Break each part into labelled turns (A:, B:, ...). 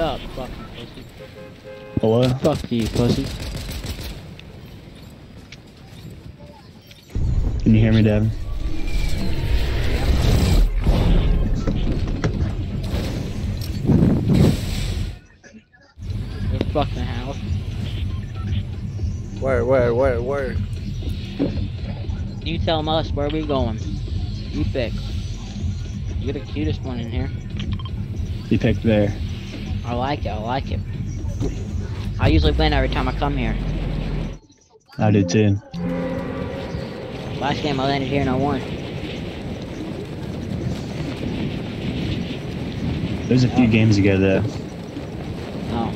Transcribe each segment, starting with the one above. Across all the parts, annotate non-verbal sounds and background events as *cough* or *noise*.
A: Up, fucking pussy.
B: Hello?
A: Fuck you, pussy.
B: Can you hear me, Devin?
A: This fucking house.
C: Where, where, where, where?
A: You tell us where we going. You pick. You're the cutest one in here.
B: You pick there.
A: I like it, I like it. I usually win every time I come here.
B: I do too.
A: Last game I landed here and I won.
B: There's a few oh. games ago though.
A: Oh.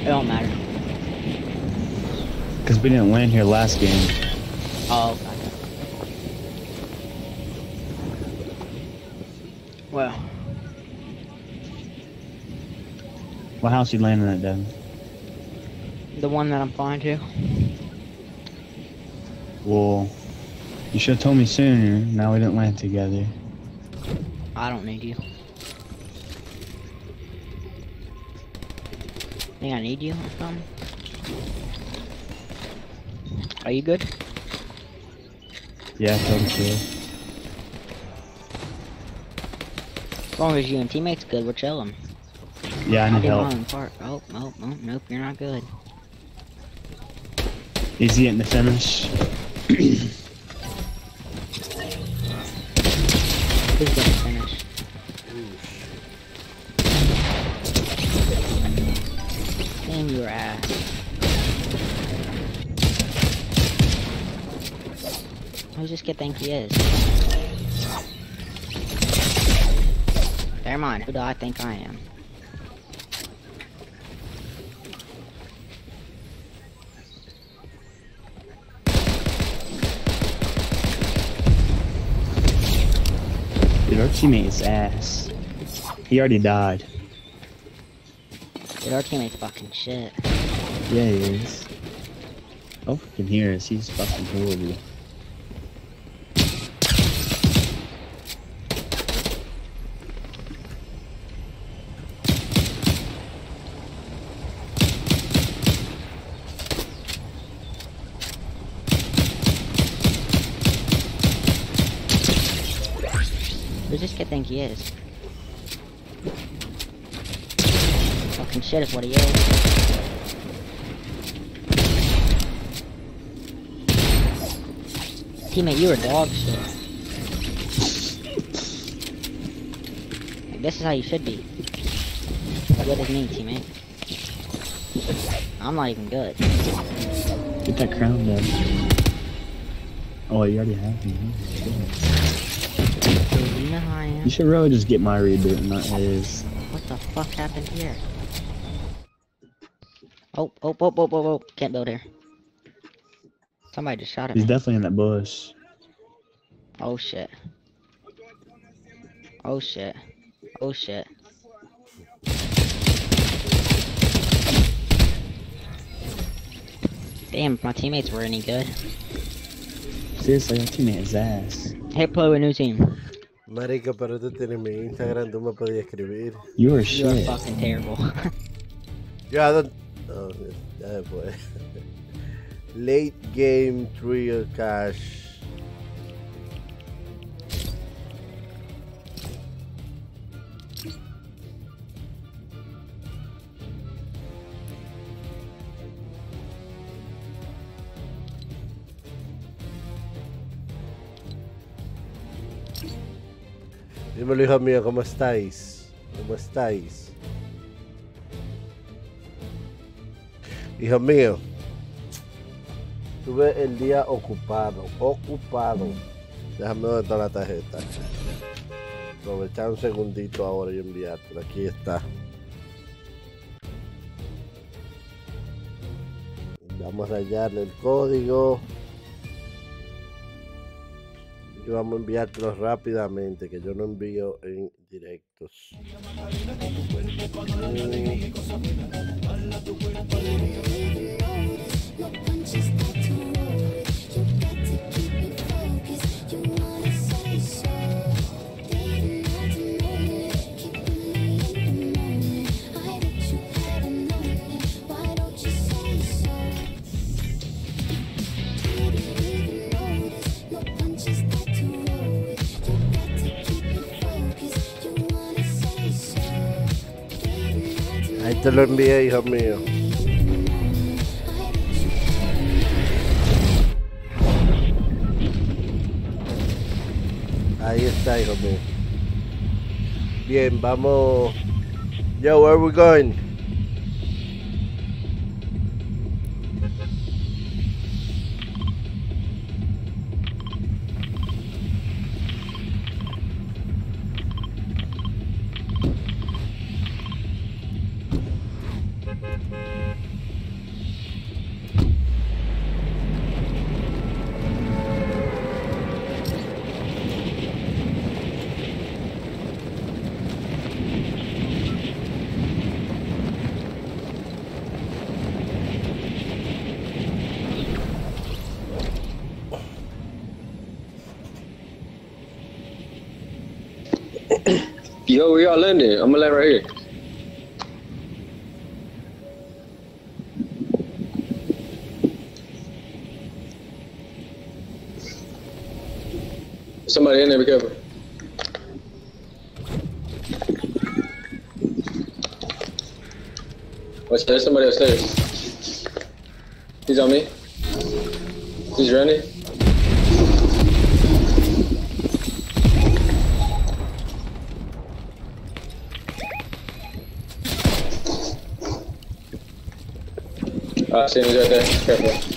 A: It don't matter.
B: Because we didn't land here last game.
A: Oh, okay. Well,
B: What house you landing at, Devin?
A: the one that I'm flying to.
B: Well, you should have told me sooner. Now we didn't land together.
A: I don't need you. Think I need you or something? Are you good?
B: Yeah, I told you.
A: As long as you and teammates good, we're chilling.
B: Yeah, I need help.
A: one part. Oh, oh, oh, nope, you're not good.
B: Easy getting the finish.
A: Who's gonna finish? Damn your ass. Who's this kid think he is? Never mind, who do I think I am?
B: Dude, our teammate is ass. He already died.
A: Dude, our teammate's fucking shit.
B: Yeah, he is. Oh, can hear us. He's fucking horrible.
A: Who's this kid think he is? Fucking shit is what he is. Teammate, you are a dog shit. Like, this is how you should be. Good as me, teammate. I'm not even good.
B: Get that crown done. Oh, you already have me.
A: Dude, you know how I am.
B: You should really just get my reboot and not his.
A: What the fuck happened here? Oh, oh, oh, oh, oh, oh, can't build here. Somebody just shot at
B: He's
A: me.
B: definitely in that bush.
A: Oh shit. Oh shit. Oh shit. Damn, if my teammates were any good.
B: Seriously, your teammate is ass.
A: Hey, play with a new team.
C: Marica, pero tú tienes mi Instagram, tú me podías escribir.
B: You are
A: You are
B: shit.
A: fucking terrible.
C: Yo, I don't... No, ya después. *laughs* Late game trio cash. Dímelo, hijo mío, ¿cómo estáis? ¿Cómo estáis? Hijo mío, tuve el día ocupado, ocupado. Déjame ver dónde está la tarjeta. Aprovechar un segundito ahora y enviártela. Aquí está. Vamos a rayarle el código. Y vamos a enviártelo rápidamente, que yo no envío en directos. Te lo envié, hijo mío. Ahí está, hijo mío. Bien, vamos. Yo, where are we going?
D: Yo, where y'all landing? Here. Somebody in there, be careful. What's there? Somebody upstairs. He's on me. He's running. Uh, Sammy's right there. Careful.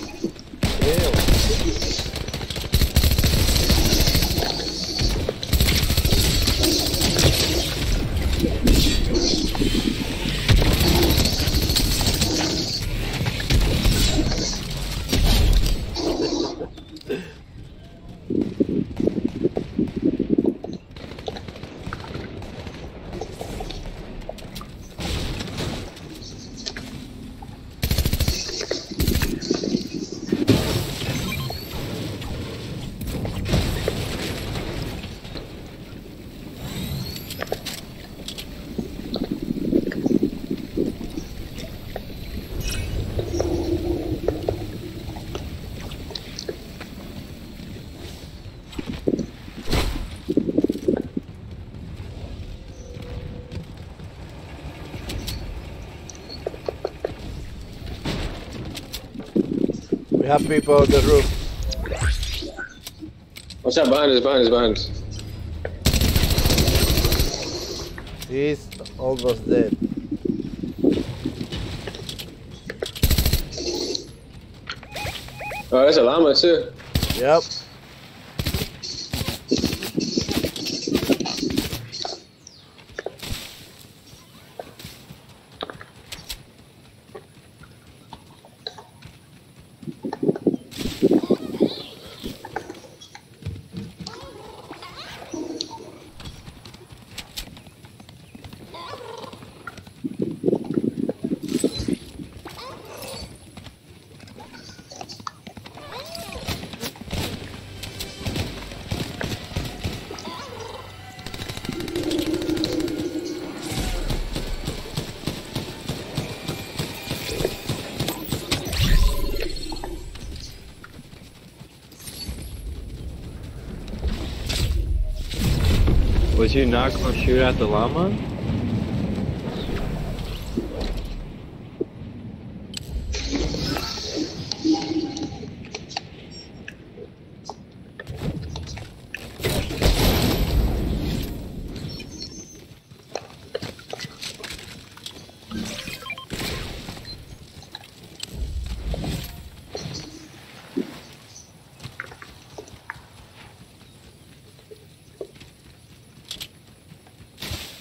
C: People on the roof.
D: Watch out behind us, behind us, behind us.
C: He's almost dead.
D: Oh, that's a llama too.
C: Yep.
E: Was you knock gonna shoot at the llama?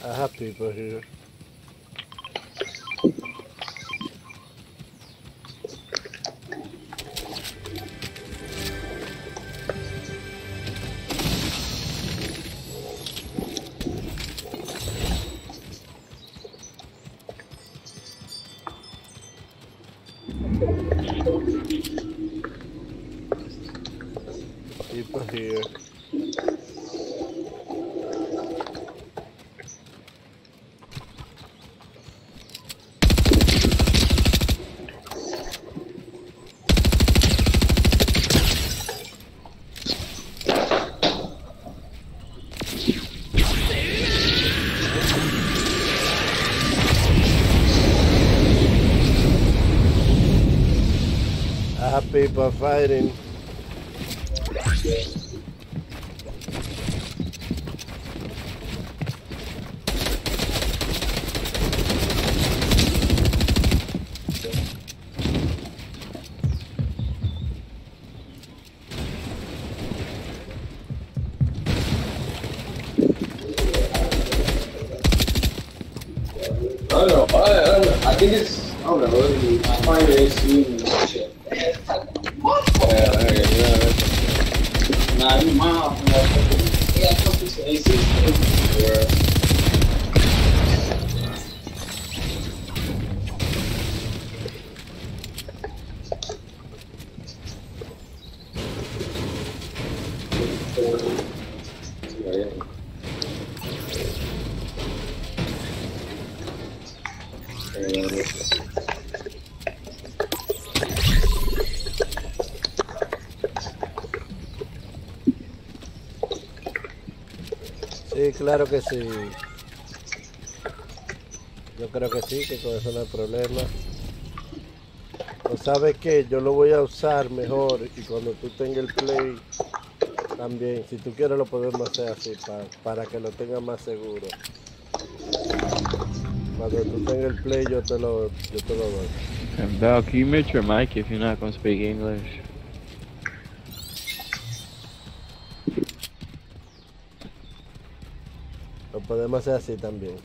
C: I have people here. People fighting. Claro que sí. Yo creo que sí, que con eso no hay problema. O sabes que yo lo voy a usar mejor y cuando tú tengas el play también, si tú quieres lo podemos hacer así pa- para que lo tengas más seguro. Cuando tú tengas el play yo te lo, yo te lo doy.
E: And Val, can you mute your mic if you're not gonna speak English?
C: Lo podemos hacer así también.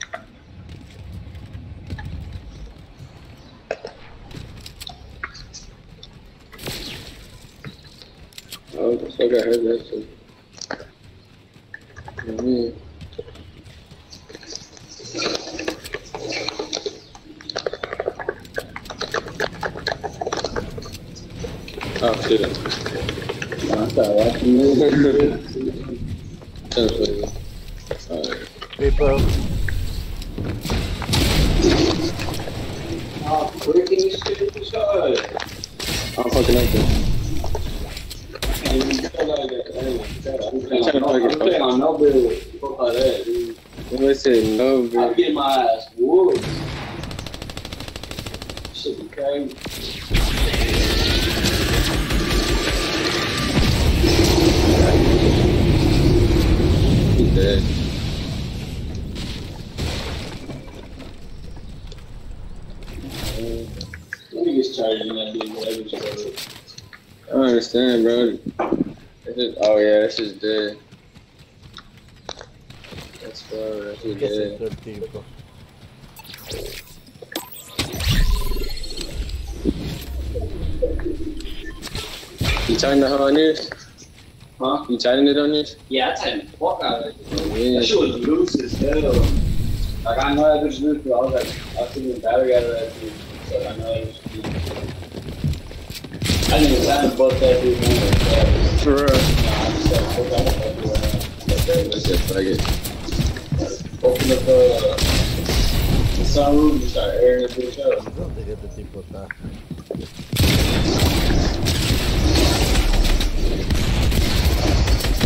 D: You turned the hell on this? Huh? You tightened it on this?
F: Yeah, I tightened the fuck out of it.
D: Yeah.
F: That shit was loose as hell. Like, I know that bitch loose, but I was like, I was taking the battery out of that dude. So I know it was I didn't even time to bust that dude, man. Like,
D: For real.
F: nah, I just said, fuck out of that dude.
D: That's it, fuck it.
F: Open up uh, the sunroof and start airing that bitch out.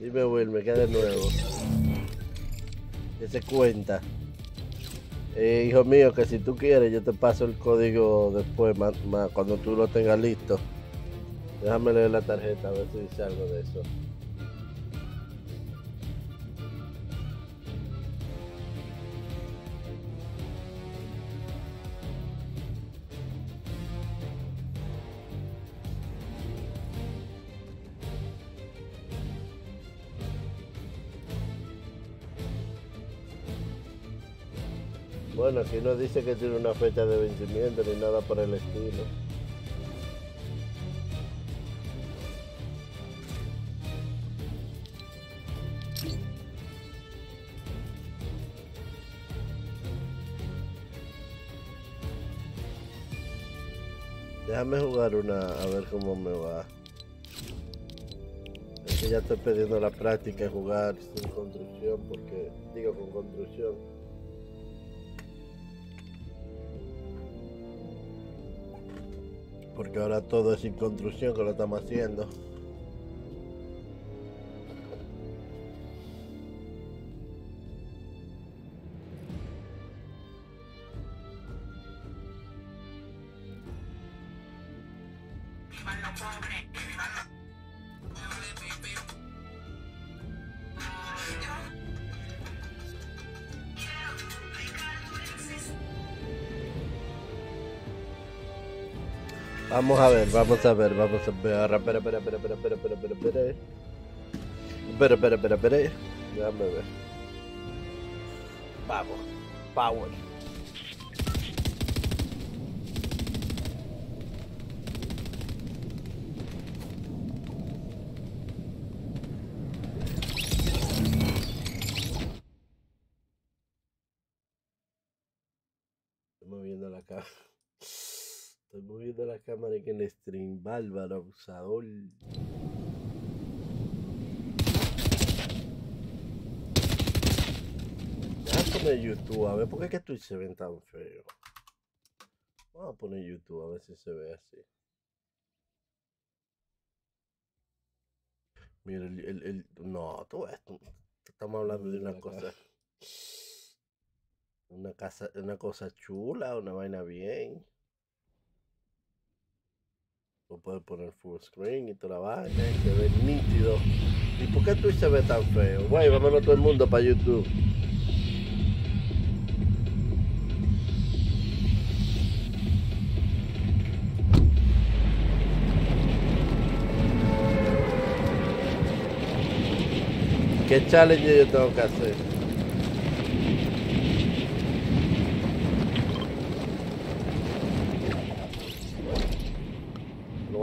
C: Dime, Will, me queda de nuevo. Que se cuenta. Eh, hijo mío, que si tú quieres, yo te paso el código después, cuando tú lo tengas listo. Déjame leer la tarjeta, a ver si dice algo de eso. Bueno, aquí no dice que tiene una fecha de vencimiento ni nada por el estilo. Déjame jugar una a ver cómo me va. Es que ya estoy pidiendo la práctica de jugar sin construcción porque digo con construcción. Porque ahora todo es sin construcción que lo estamos haciendo. Vamos a ver, vamos a ver, vamos a ver. Espera, espera, espera, espera, espera, espera, espera, espera. Espera, espera, espera, espera. Déjame ver. Vamos. Power. Estoy moviendo la cámara. Moviendo la cámara en el stream. Bárbaro, abusador. Déjame poner YouTube, a ver por qué es que Twitch se ven tan feo. Vamos a poner YouTube a ver si se ve así. Mira, el, el, el- no, todo esto. Estamos hablando de una cosa. Una casa, una cosa chula, una vaina bien. Tú puedes poner full screen y toda la vaina se ve nítido. ¿Y por qué Twitch se ve tan feo? Güey, vámonos todo el mundo para YouTube. ¿Qué challenge yo tengo que hacer?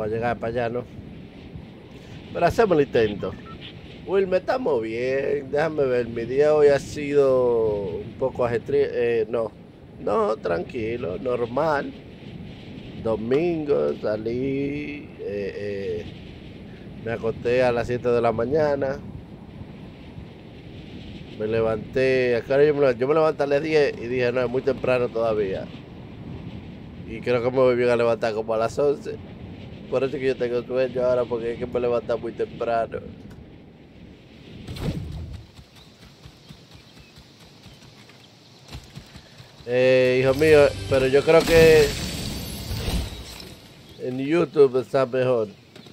C: No va a llegar para allá, ¿no? Pero hacemos el intento. Wilmer, estamos bien. Déjame ver. Mi día hoy ha sido un poco ajetreado. Eh, no, no, tranquilo, normal. Domingo salí. eh, eh, me acosté a las 7 de la mañana. Me levanté. ¿a qué hora yo, me yo me levanté a las 10 y dije, no, es muy temprano todavía. Y creo que me voy a levantar como a las 11. Por eso que yo tengo sueño ahora, porque es que me levanto muy temprano. Eh, hijo mío, pero yo creo que en YouTube está mejor.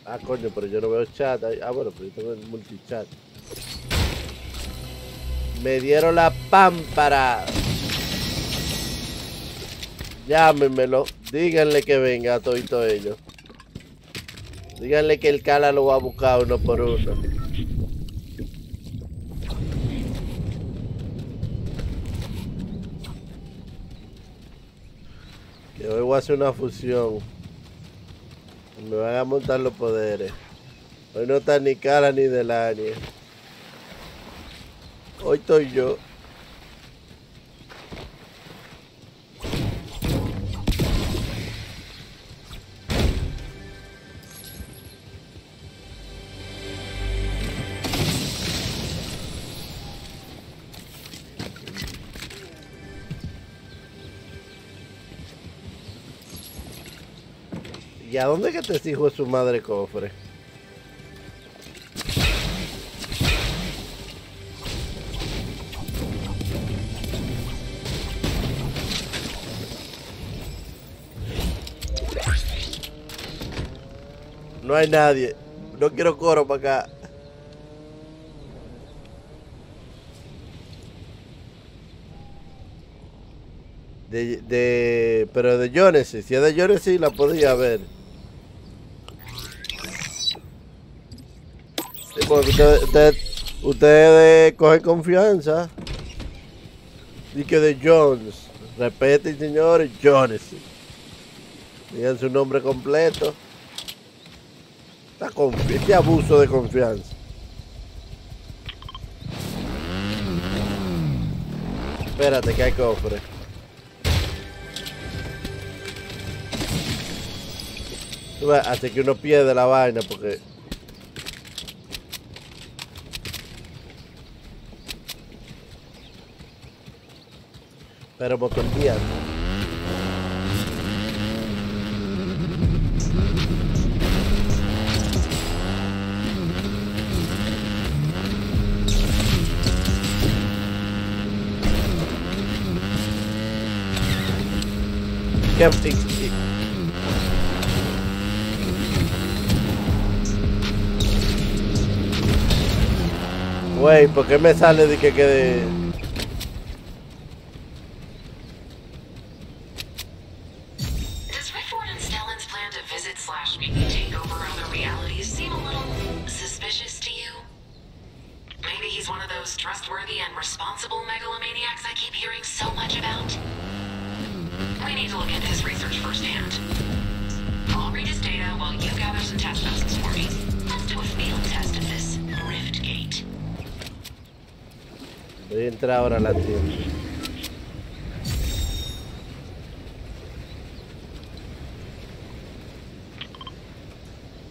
C: Ah, coño, pero yo no veo chat. Ah, bueno, pero yo tengo el multichat. Me dieron la pámpara. Llámenmelo. Díganle que venga a todos ellos. Díganle que el Cala lo va a buscar uno por uno. Que hoy voy a hacer una fusión. Me van a montar los poderes. Hoy no está ni Cala ni Delania. Hoy estoy yo. ¿Y a dónde que te hijo de su madre cofre? No hay nadie. No quiero coro para acá. De, de, pero de Genesis, si es de Genesis la podía ver. Sí, porque ustedes, ustedes, cogen confianza. Y que de Jones. Respeten, señores, Genesis. Digan su nombre completo. Este abuso de confianza. Espérate que hay cofre. Hasta que uno pierde la vaina porque... Pero motordía. ¿Qué? y- y- Güey, ¿por qué me sale de que quede...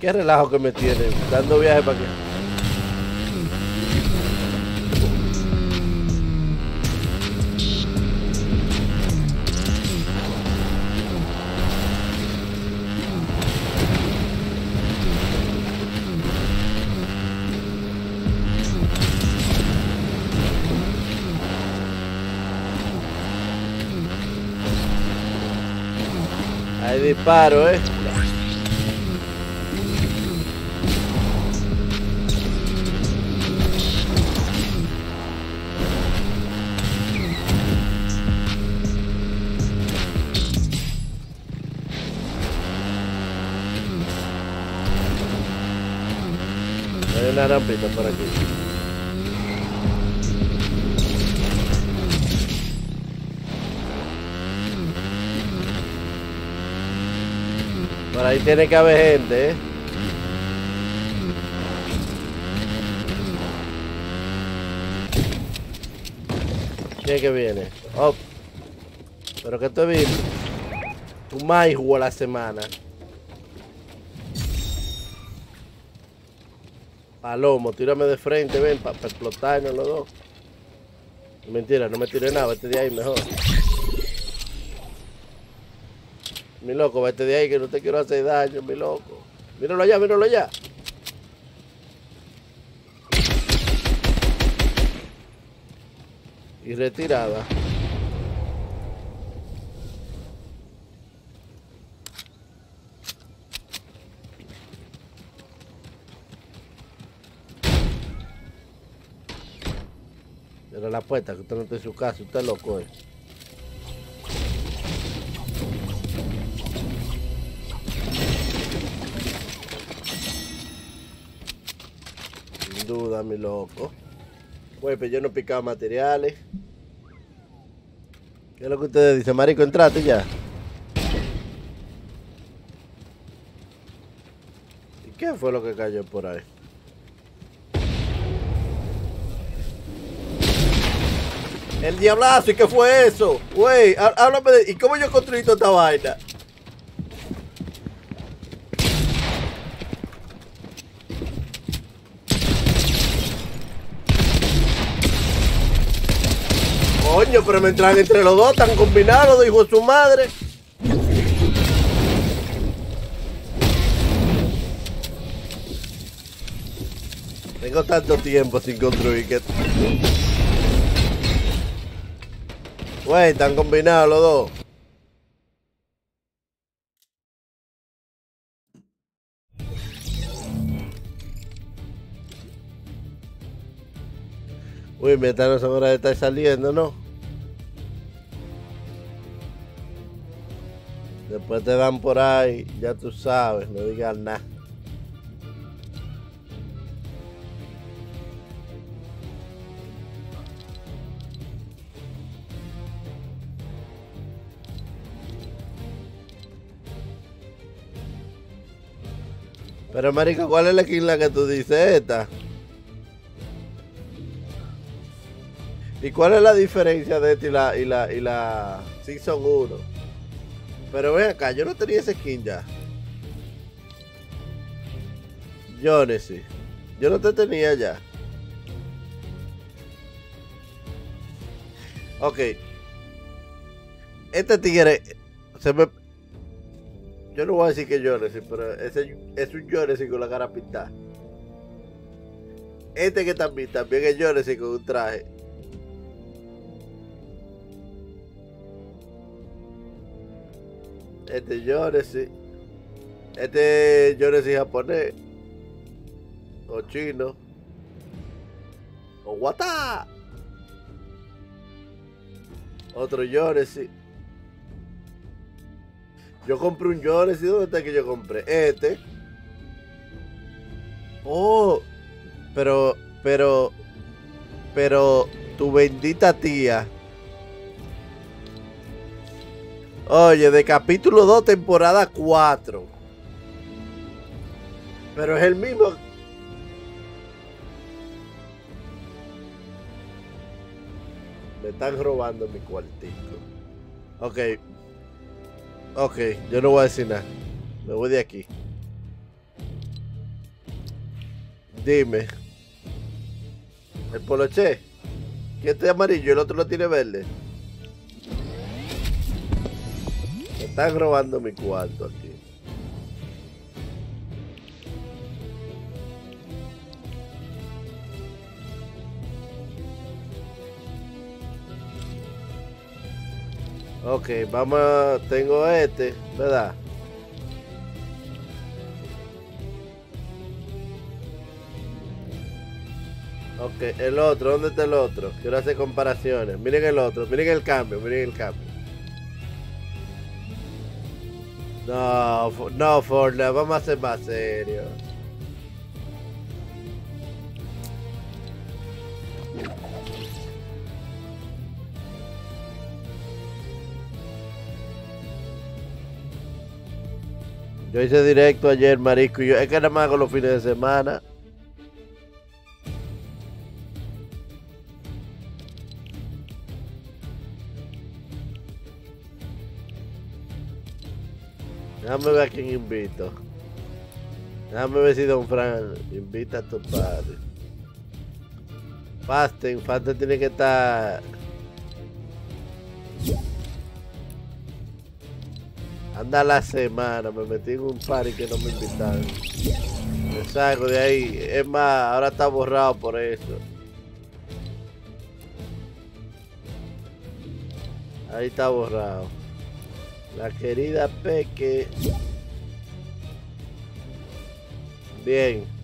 C: Qué relajo que me tienen, dando viaje para qué. Hay disparo, eh. Rampita por aquí. Por ahí tiene que haber gente, ¿eh? ¿Quién que viene? Oh. Pero que estoy viendo. Tu más a la semana. Palomo, tírame de frente, ven, para explotarnos los dos. Mentira, no me tire nada, vete de ahí mejor. Mi loco, vete de ahí que no te quiero hacer daño, mi loco. Míralo allá, míralo allá. Y retirada. Cierra la que usted no está en su casa, usted es loco. eh. Sin duda, mi loco. Güey, pero yo no he picado materiales. ¿Qué es lo que ustedes dicen? Marico, entrate ya. ¿Y qué fue lo que cayó por ahí? El diablazo, ¿y qué fue eso? Há- háblame de... ¿Y cómo yo construí toda esta vaina? Coño, pero me entran entre los dos, tan combinados, hijo de su madre. Tengo tanto tiempo sin construir que... Güey, están combinados los dos. Uy, mientras no son horas de estar saliendo, ¿no? Después te dan por ahí, ya tú sabes, no digas nada. Pero marico, ¿cuál es la skin la que tú dices esta? ¿Y cuál es la diferencia de esta y la, y la, y la Season 1? Pero ven acá, yo no tenía ese skin ya. Sí. Yo no te tenía ya. Ok. Este tigre se me... Yo no voy a decir que Jonesy, pero ese es un Jonesy con la cara pintada. Este que también, también es Jonesy con un traje. Este Jonesy. Este Jonesy japonés. O chino. O Wata. Otro Jonesy. Yo compré un Jones. ¿Y dónde está que yo compré? Este. Oh. Pero, pero, pero, tu bendita tía. Oye, de capítulo 2, temporada 4. Pero es el mismo. Me están robando mi cuartico. Ok. Ok, yo no voy a decir nada. Me voy de aquí. Dime. El poloche. ¿Quién está amarillo? El otro lo tiene verde. Me están robando mi cuarto aquí. Ok, vamos. Tengo este, ¿verdad? Ok, el otro, ¿dónde está el otro? Quiero hacer comparaciones. Miren el otro, miren el cambio, miren el cambio. No, no, Fortnite, vamos a ser más serios. Yo hice directo ayer, marisco, yo, es que nada más hago los fines de semana. Déjame ver a quién invito. Déjame ver si Don Fran invita a tu padre. Fasten, Fasten tiene que estar. Anda la semana, me metí en un party que no me invitaron. Me salgo de ahí. Es más, ahora está borrado por eso. Ahí está borrado. La querida Peque. Bien.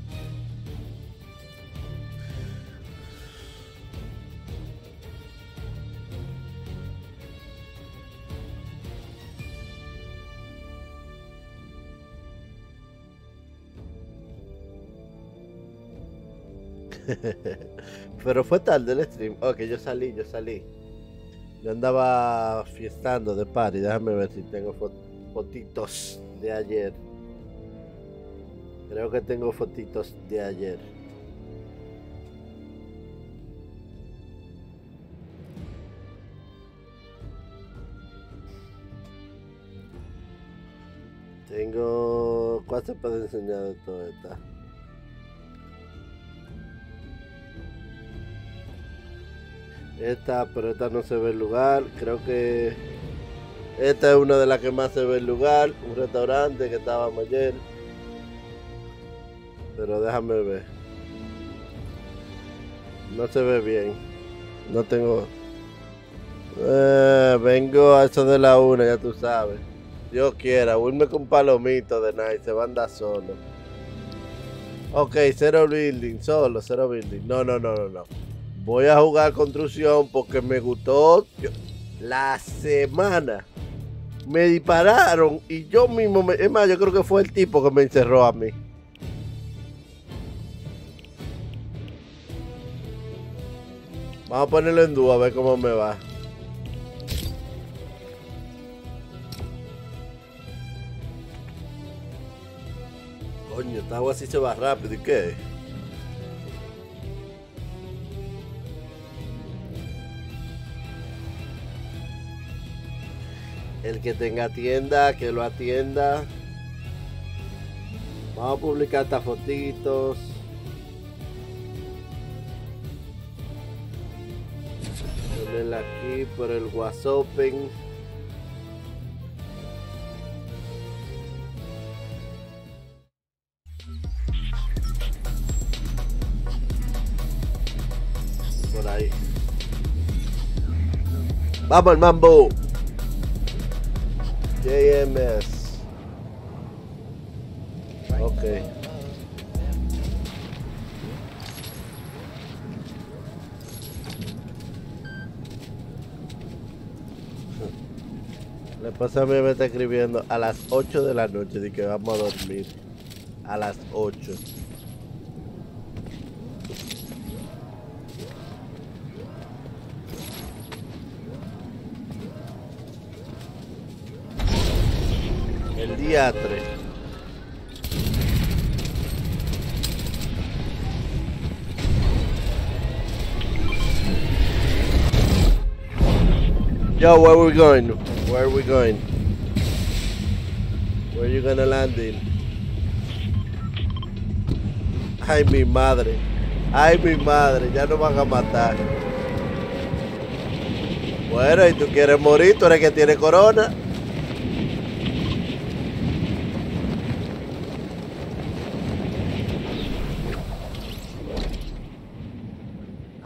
C: *laughs* Pero fue tarde el stream. Ok, yo salí, yo salí. Yo andaba fiestando de party. Déjame ver si tengo fo- fotitos de ayer. Creo que tengo fotitos de ayer. Tengo... ¿Cuál se puede enseñar de todo esta? Esta, pero esta no se ve el lugar. Creo que esta es una de las que más se ve el lugar. Un restaurante que estábamos ayer. Pero déjame ver. No se ve bien. No tengo. Eh, vengo a eso de la una, ya tú sabes. Dios quiera, irme con palomito de night, se va a andar solo. Ok, cero building, solo, cero building. No, no, no, no, no. Voy a jugar construcción porque me gustó. la semana me dispararon y yo mismo, me, es más, yo creo que fue el tipo que me encerró a mí. Vamos a ponerlo en dúo a ver cómo me va. Coño, esta agua así se va rápido, ¿y qué? El que tenga tienda, que lo atienda. Vamos a publicar estas fotitos. Ponerla aquí por el WhatsApp. Por ahí. Vamos, el mambo. JMS. Ok. La esposa mía me está escribiendo a las 8 de la noche de que vamos a dormir. A las 8. El día 3. Yo, where we going? Where are we going? Where you gonna land in? Ay, mi madre. Ay, mi madre. Ya nos van a matar. Bueno, y tú quieres morir, tú eres que tiene corona.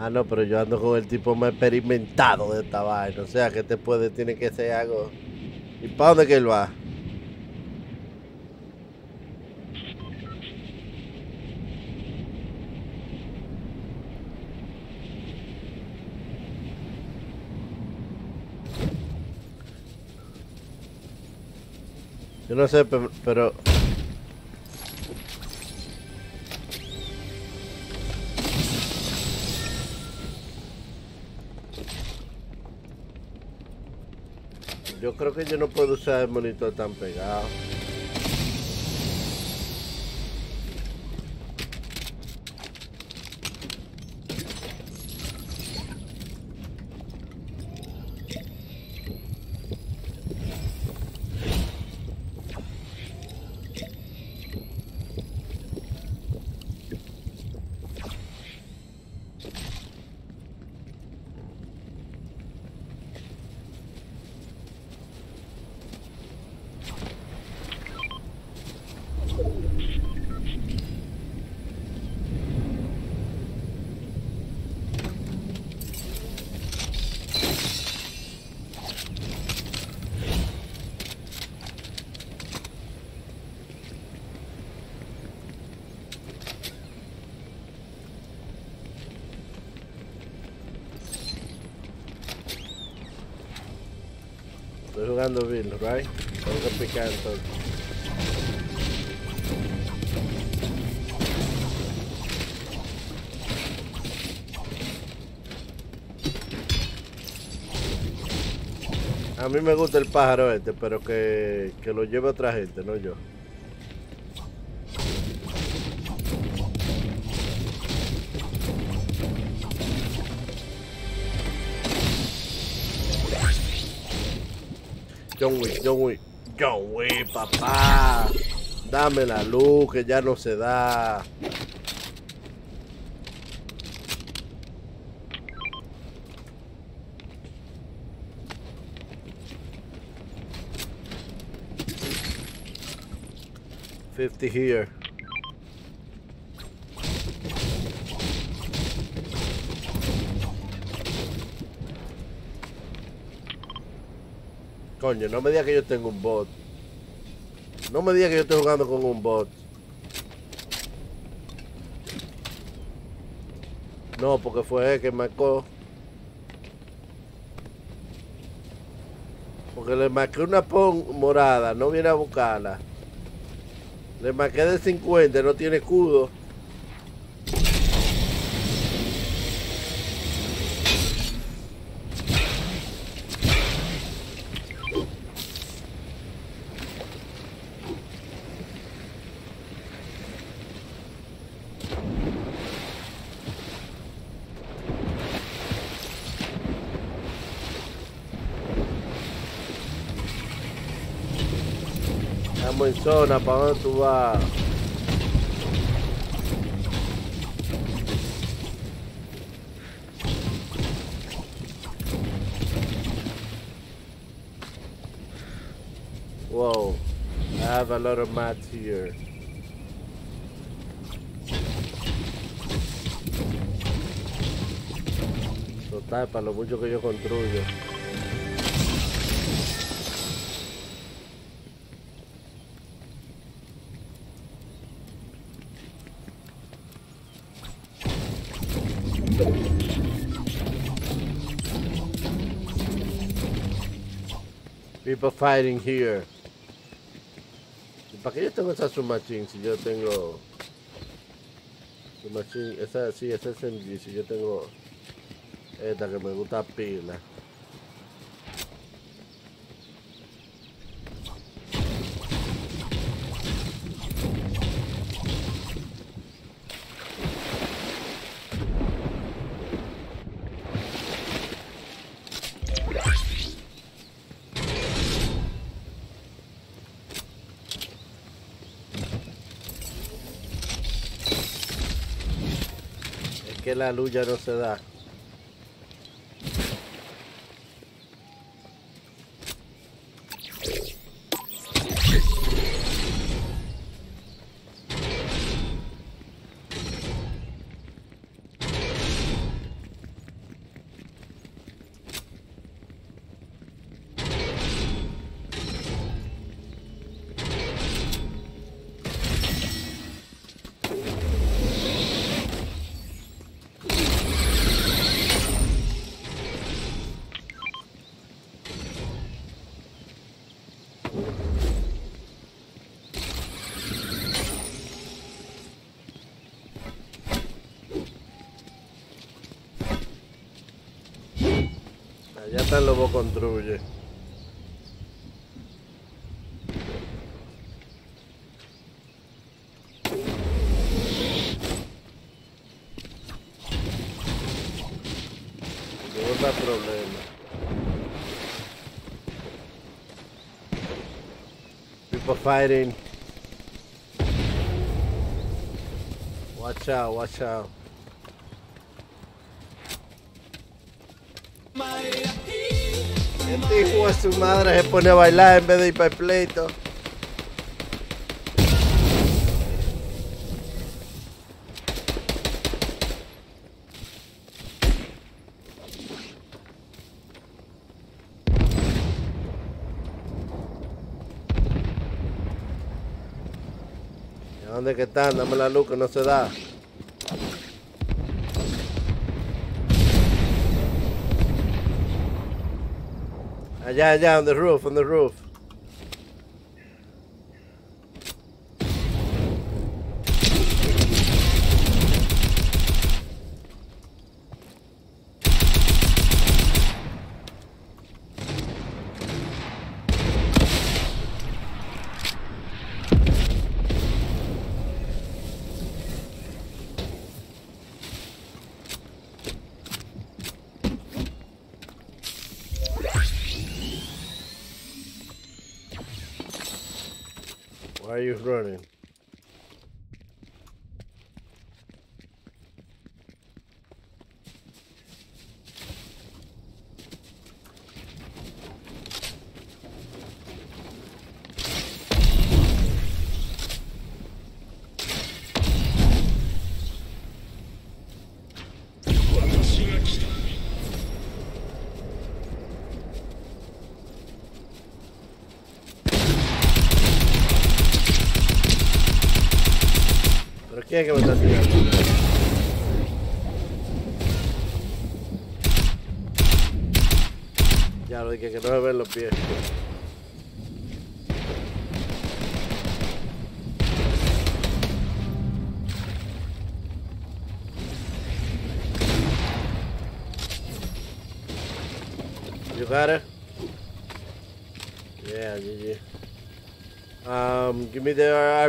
C: Ah, no, pero yo ando con el tipo más experimentado de esta vaina. O sea, que te puede, tiene que ser algo. ¿Y para dónde que él va? Yo no sé, pe- pero... creo que yo no puedo usar el monitor tan pegado. jugando bien, right? Vamos a picar entonces. A mí me gusta el pájaro este, pero que, que lo lleve otra gente, no yo. John Wick, John Wick, John Wick, papá. Dame la luz que ya no se da. Fifty here. Coño, no me diga que yo tengo un bot. No me diga que yo estoy jugando con un bot. No, porque fue él que marcó. Porque le marqué una pon morada, no viene a buscarla. Le marqué de 50, no tiene escudo. Whoa, I have a lot of mats here. Total, para lo mucho que yo construyo. People fighting here. ¿Y ¿Para qué yo tengo esa submachine eh, si yo tengo... Eh, submachine, esa sí, esa SMG, si yo tengo... Esta que me gusta pila. La luz no se da. Allá está el lobo construye. No problema. People fighting. Watch out, watch out. Hijo su madre se pone a bailar en vez de ir para el pleito. ¿Y ¿Dónde que están? Dame la luz que no se da. Allá, allá, on the roof, on the roof.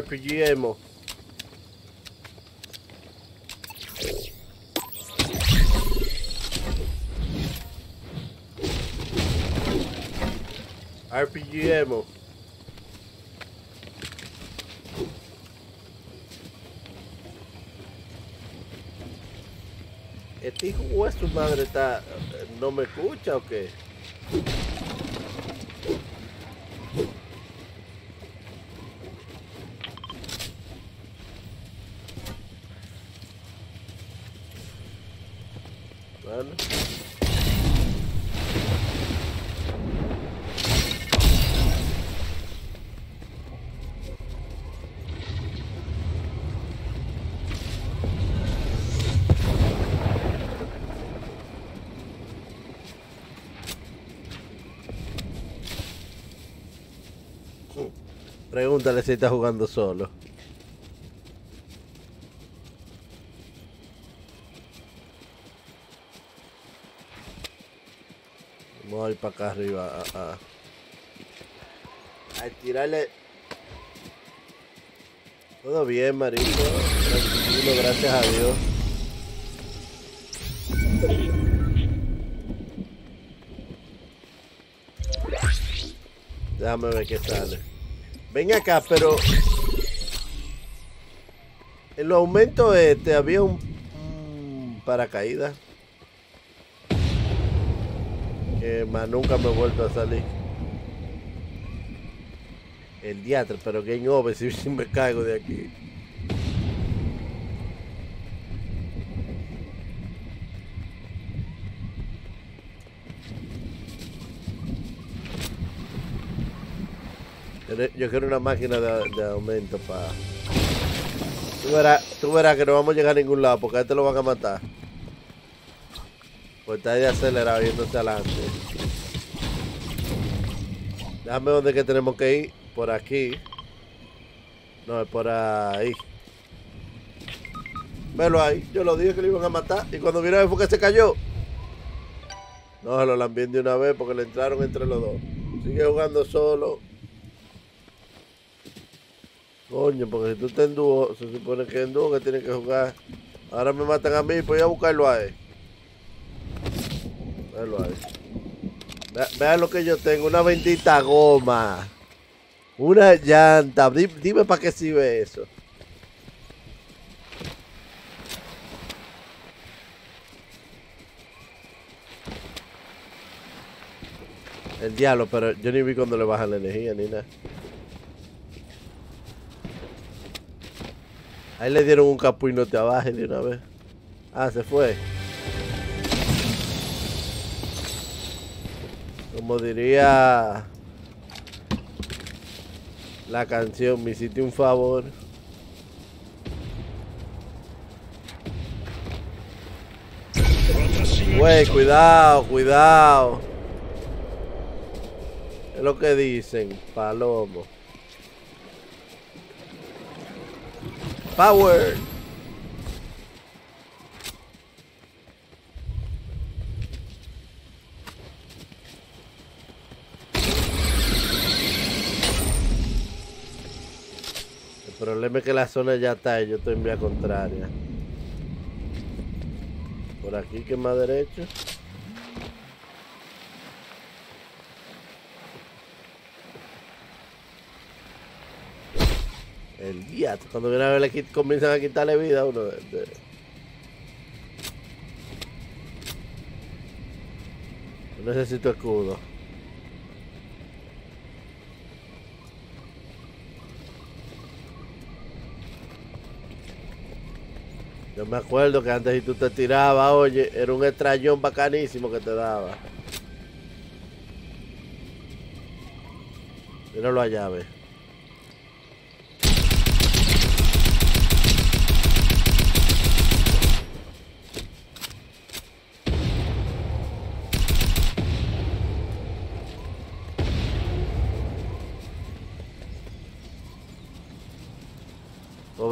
C: The RPG ammo. RPG ammo. Este hijo de su madre está. ¿No me escucha o qué? Bueno. Pregúntale si está jugando solo. Vamos a ir para acá arriba a, a, tirarle. Todo bien, marico. Tranquilo, gracias a Dios. Déjame ver qué sale. Ven acá, pero en los aumentos este había un, paracaídas que más nunca me he vuelto a salir. El diatre, pero over si, *laughs* si me caigo de aquí. Yo quiero una máquina de, aumento para... Tú verás, tú verás que no vamos a llegar a ningún lado porque a este lo van a matar. Pues está ahí de acelerado yéndose adelante. Déjame es que tenemos que ir. Por aquí. No, es por ahí. Velo ahí. Yo lo dije que lo iban a matar. Y cuando vino fue que se cayó. No, se lo lambien de una vez porque le entraron entre los dos. Sigue jugando solo. Coño, porque si tú estás en dúo, se supone que en dúo que tienes que jugar. Ahora me matan a mí, pues voy a buscarlo a él. Véalo ahí. Vea, vea lo que yo tengo, una bendita goma. Una llanta. Di- Dime para qué sirve eso. El diablo, pero yo ni vi cuando le bajan la energía ni nada. Ahí le dieron un capo y no te abaje de una vez. Ah, se fue. Como diría la canción, me hiciste un favor. Güey, cuidado, cuidado. Es lo que dicen, palomo. Power. El problema es que la zona ya está y yo estoy en vía contraria. Por aquí que más derecho. El día, cuando viene a ver le comienzan a quitarle vida a uno de, de- necesito escudo. Yo me acuerdo que antes si tú te tirabas, oye, era un estrellón bacanísimo que te daba. Míralo allá, ve.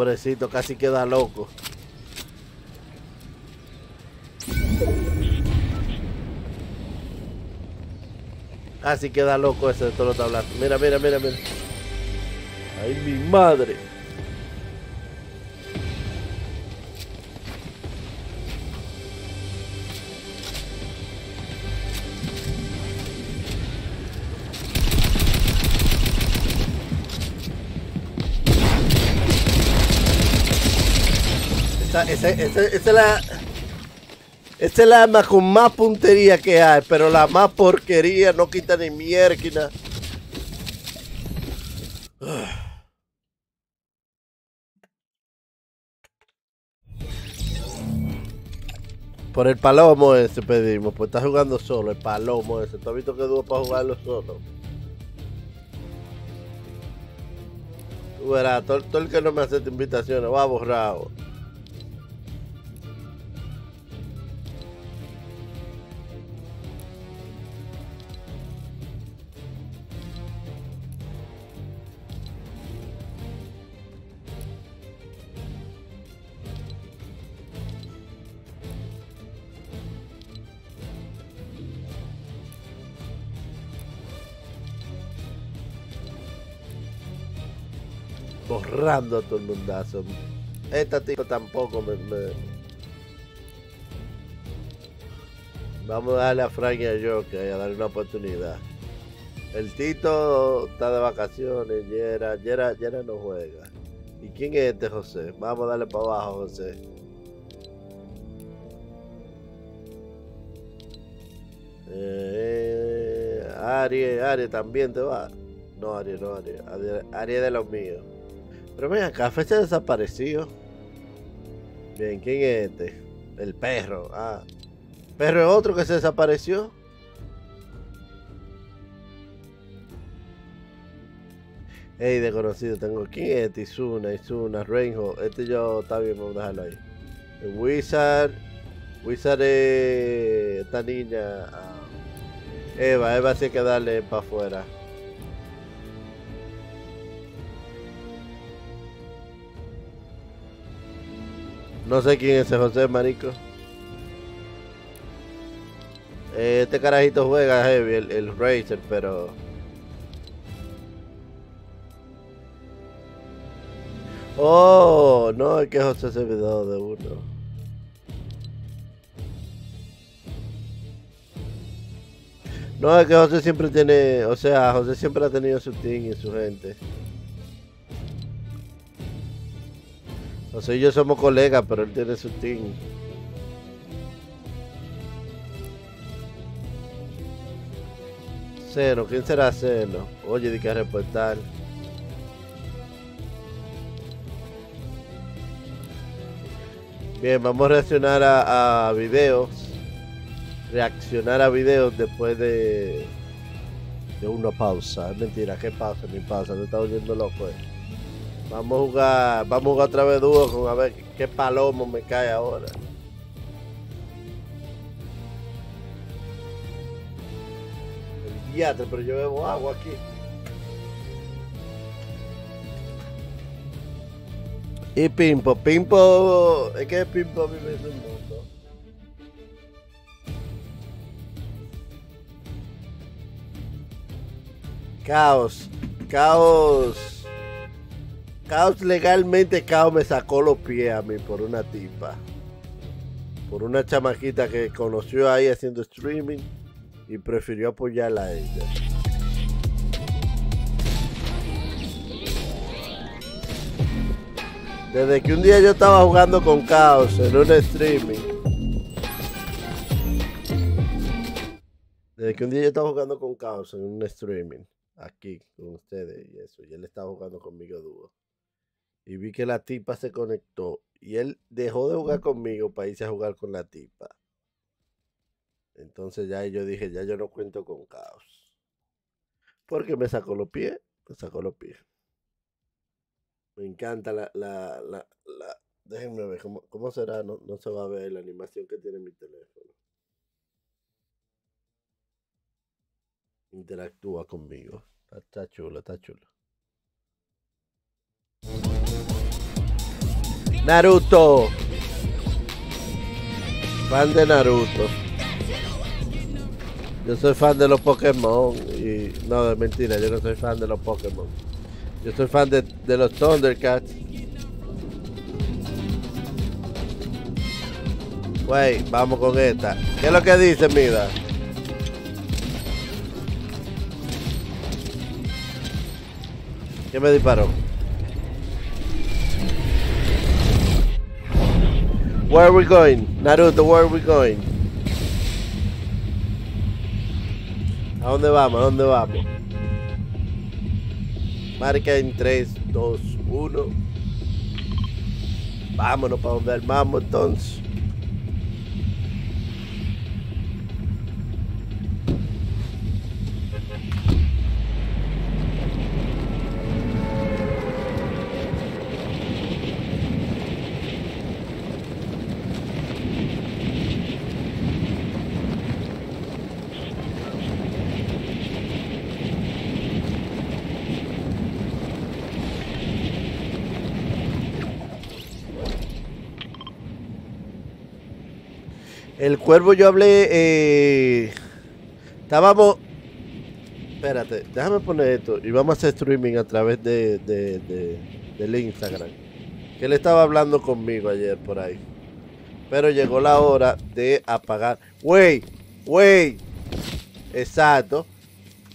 C: Pobrecito, casi queda loco. Casi queda loco ese de todo lo hablando. Mira, mira, mira, mira. Ay, mi madre. Esa, esa, esa, es la. La arma con más puntería que hay, pero la más porquería no quita ni mierda. *sighs* Por el palomo ese pedimos, pues está jugando solo, el palomo ese. ¿Tú has visto que duro para jugarlo solo? Tú verás, todo, todo el que no me acepta invitaciones va borrado. Borrando a todo el mundazo. Esta tipo tampoco me, Vamos a darle a Frank y a Joker a darle una oportunidad. El Tito está de vacaciones, Yera, Yera, Yera no juega. ¿Y quién es este José? Vamos a darle para abajo, José. Eh, Arie, Arie también te va. No, Arie, no, Arie. Arie, Arie de los míos. Pero ven acá, fecha desaparecido. Bien, ¿quién es este? El perro. Ah. Perro es otro que se desapareció. Ey, desconocido, tengo. ¿Quién es este? Izuna, Izuna, Reinho. Este yo está bien, vamos a dejarlo ahí. Wizard. Wizard es esta niña. ah, Eva, Eva sí que darle para afuera. No sé quién es ese José Marico. Este carajito juega heavy, el, el Racer, pero. Oh, no, es que José se olvidó de uno. No, es que José siempre tiene, o sea, José siempre ha tenido su team y su gente. José y yo somos colegas, pero él tiene su team. Cero, ¿quién será Cero? Oye, di que reportar. Bien, vamos a reaccionar a, videos. Reaccionar a videos después de, de una pausa. Es mentira, ¿qué pausa? Ni pausa, me está oyendo loco. eh. Vamos a jugar, vamos a jugar otra vez dúo con a ver qué palomo me cae ahora. El diatre, pero yo bebo agua aquí. Y Pimpo, Pimpo, es que Pimpo vive en su mundo. Caos, caos. Caos legalmente, Caos me sacó los pies a mí por una tipa. Por una chamaquita que conoció ahí haciendo streaming y prefirió apoyarla a ella. Desde que un día yo estaba jugando con Caos en un streaming. Desde que un día yo estaba jugando con Caos en un streaming. Aquí con ustedes y eso. Y él estaba jugando conmigo dúo. Y vi que la tipa se conectó. Y él dejó de jugar conmigo para irse a jugar con la tipa. Entonces ya yo dije, ya yo no cuento con Caos. Porque me sacó los pies. Me sacó los pies. Me encanta la, la, la, la- déjenme ver cómo, cómo será, no, no se va a ver la animación que tiene mi teléfono. Interactúa conmigo. Está, está chulo, está chulo. Naruto. Fan de Naruto. Yo soy fan de los Pokémon y no, de mentira, yo no soy fan de los Pokémon. Yo soy fan de, de los Thundercats. Güey, vamos con esta. ¿Qué es lo que dice, Mida? ¿Qué me disparó? Where are we going? Naruto, where are we going? ¿A dónde vamos? ¿A dónde vamos? Marca en 3, 2, 1. Vámonos para donde armamos entonces. El cuervo yo hablé. Eh, estábamos. Espérate, déjame poner esto y vamos a hacer streaming a través de, de- de- del Instagram. Que él estaba hablando conmigo ayer por ahí. Pero llegó la hora de apagar. Wey, wey. Exacto.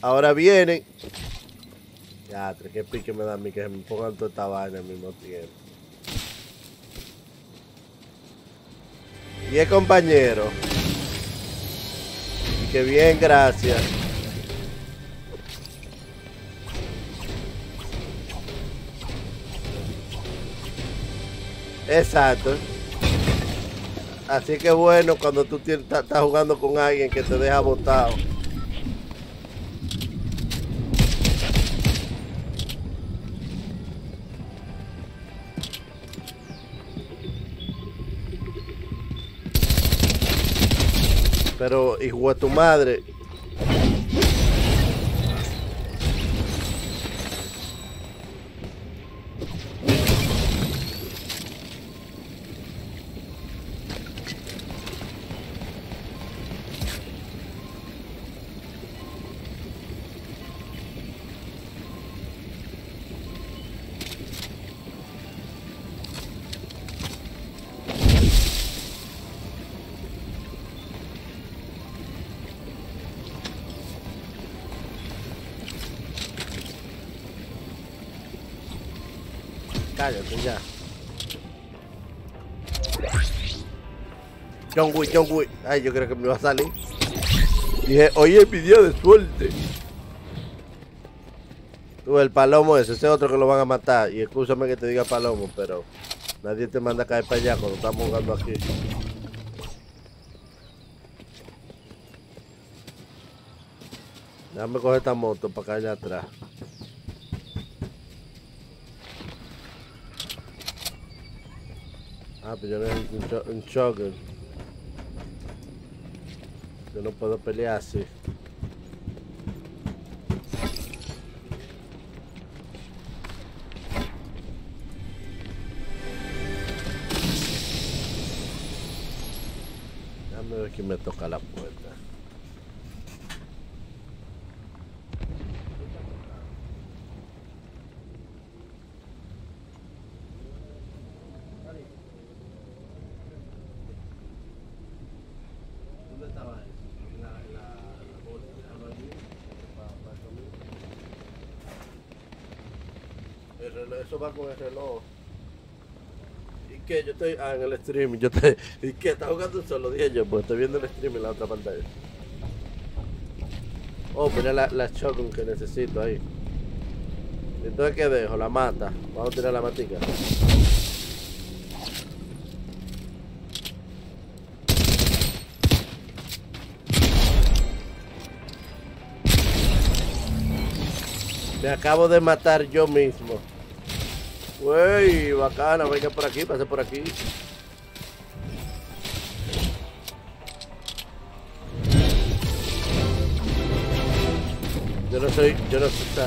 C: Ahora vienen. Ya, qué pique me da a mí que se me pongan toda esta vaina al mismo tiempo. Bien, compañero. Y que bien, gracias. Exacto. Así que bueno cuando tú estás jugando con alguien que te deja botado. Pero, hijo de tu madre. Cállate ya. John Wick. Ay, yo creo que me va a salir. Dije, hoy es mi día de suerte. Tú, el palomo ese, ese otro que lo van a matar. Y escúchame que te diga palomo, pero nadie te manda a caer para allá cuando estamos jugando aquí. Déjame coger esta moto para acá allá atrás. Ah, pero yo no un, un shogun. Yo no puedo pelear así. Eso va con el reloj. ¿Y qué? Yo estoy ah, en el stream. Yo estoy, ¿Y qué? ¿Estás jugando solo? Dije yo, pues estoy viendo el stream en la otra pantalla. Oh, mira la, la shotgun que necesito ahí. Entonces, ¿qué dejo? La mata. Vamos a tirar la matica. Me acabo de matar yo mismo. Wey, bacana, venga por aquí, pase por aquí. Yo no soy, yo no soy.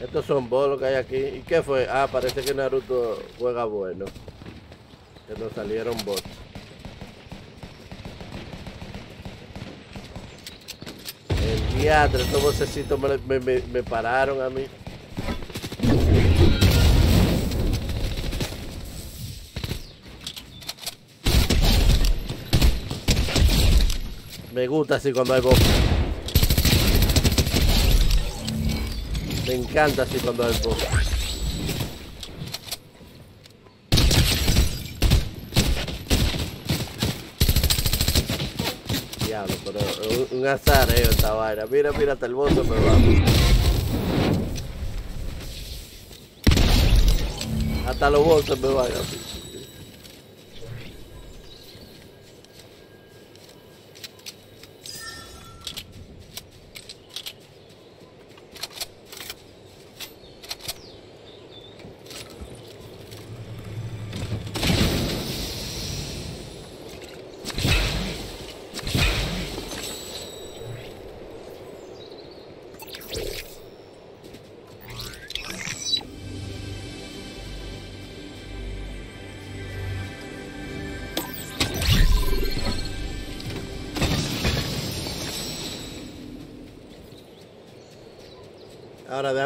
C: Estos son bolos que hay aquí. ¿Y qué fue? Ah, parece que Naruto juega bueno. Que nos salieron bots. El diatre, estos vocecitos me, me, me- me pararon a mí. Me gusta así cuando hay voz. Me encanta así cuando hay voz. Diablo, pero un, azar eh, esta vaina. Mira, mira, hasta el bozo me va. Hasta los bolsos me van.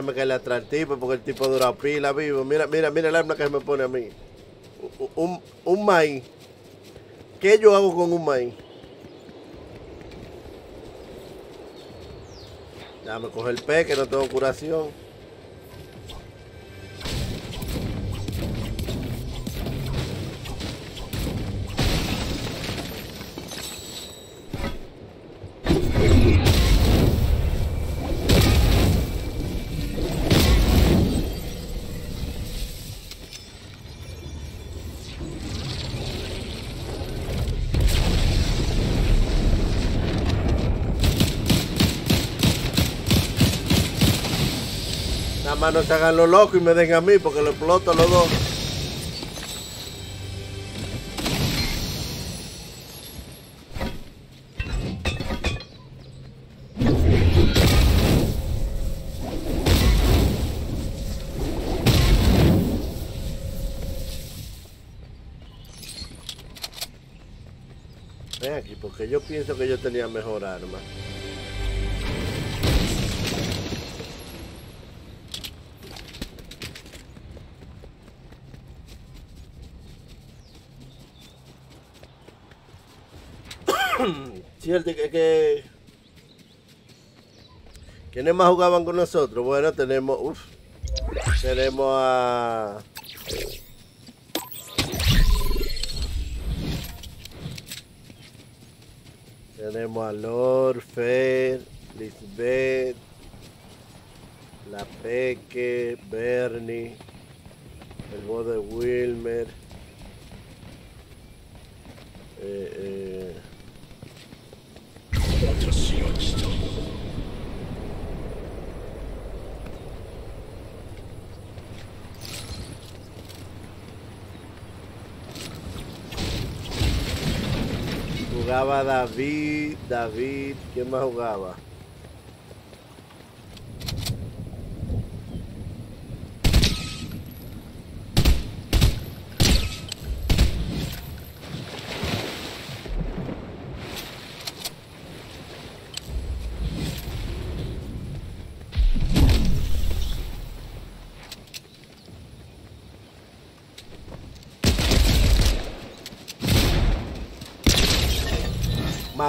C: Déjame caerle atrás al tipo porque el tipo dura pila vivo. Mira, mira, mira el arma que me pone a mí. Un, un, un maíz. ¿Qué yo hago con un maíz? Déjame coger el pe que no tengo curación. Nada más no se hagan los locos y me den a mí porque lo exploto los dos. Ven aquí, porque yo pienso que yo tenía mejor arma. Que, que ¿Quiénes más jugaban con nosotros? Bueno, tenemos uf, tenemos a tenemos a Lord, Fer, Lisbeth, La Peque, Bernie, el voz de Wilmer, eh, eh, Jugaba David, David, ¿quién más jugaba?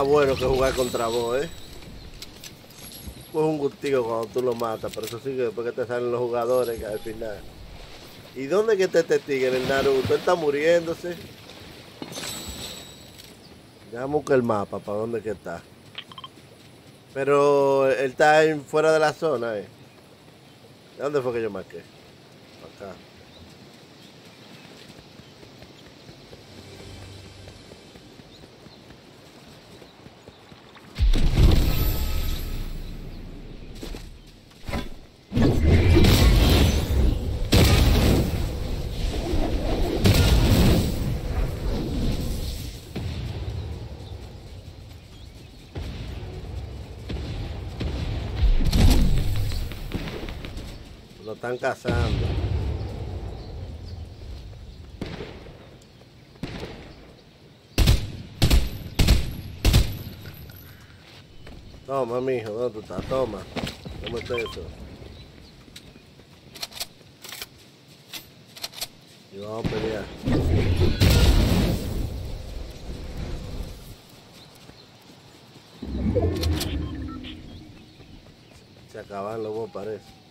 C: Bueno que jugar contra vos, ¿eh? coge un gustico cuando tú lo matas, pero eso sí que después que te salen los jugadores que al final. ¿Y dónde que está este tigre, el Naruto? Él está muriéndose. Déjame buscar el mapa, para dónde que está. Pero él está fuera de la zona, ¿eh? ¿De dónde fue que yo marqué? Lo están cazando. Toma, mijo, ¿dónde tú estás? Toma. ¿Cómo está eso? Y vamos a pelear. Se acaban los huevos, parece.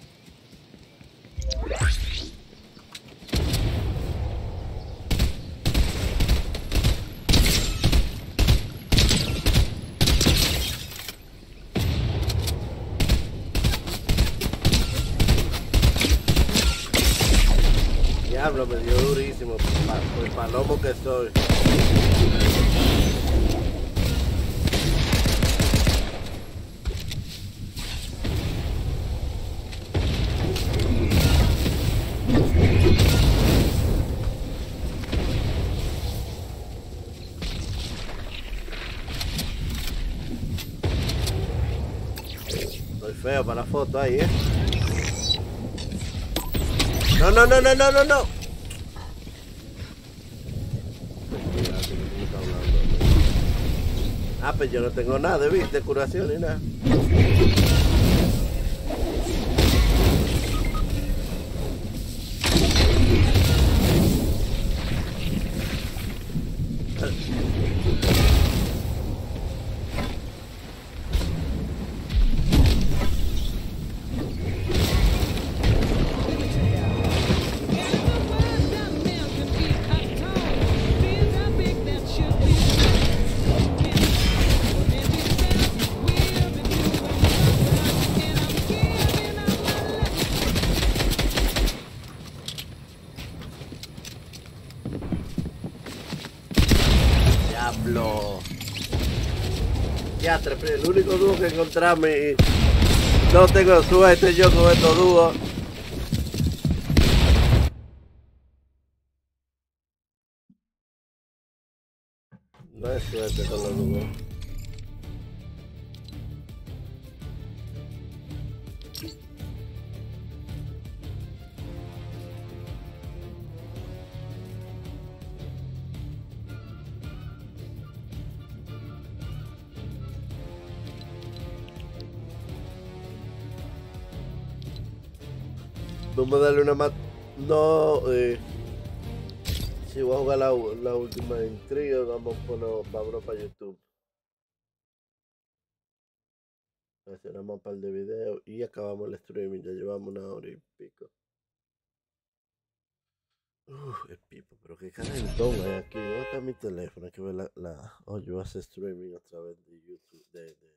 C: Ahí, ¿eh? No, no, no, no, no, no, no. Ah, pues yo no tengo nada, ¿viste? Curación ni nada. El único dúo que encontramos y no tengo suerte yo con estos dúos. Vamos a darle una más. No, eh. Si voy a jugar la, última trío, vamos a poner, vámonos para YouTube. Hacemos un par de videos y acabamos el streaming. Ya llevamos una hora y pico. Uf, el pipo, pero qué calentón hay aquí. ¿Dónde está mi teléfono? Hay que ver la. la... Oh, yo hace streaming a través de YouTube esta-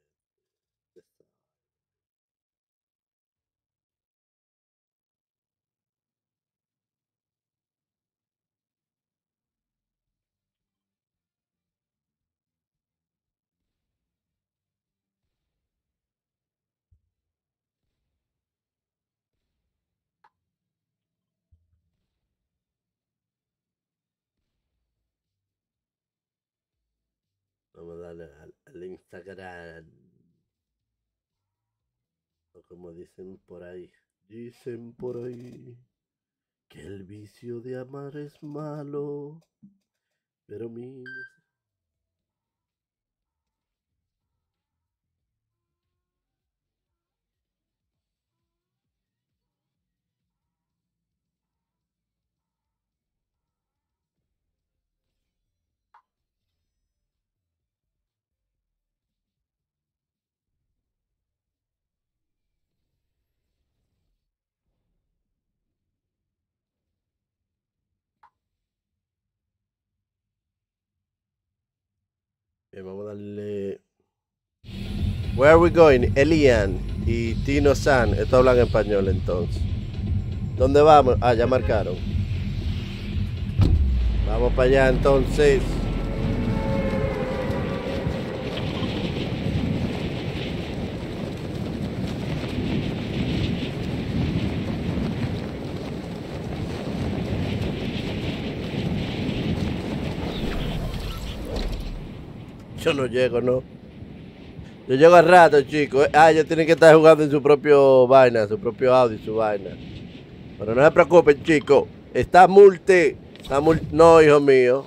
C: Al Instagram. O como dicen por ahí. Dicen por ahí que el vicio de amar es malo. Pero mi. Bien, vamos a darle. Where are we going? Elian y Tino San. Esto hablan español entonces. ¿Dónde vamos? Ah, ya marcaron. Vamos para allá entonces. Yo no llego, ¿no? Yo llego al rato, chicos. Ah, ellos tienen que estar jugando en su propio vaina, su propio audio su vaina. Pero no se preocupen, chicos. Está multe. Está mul- No, hijo mío.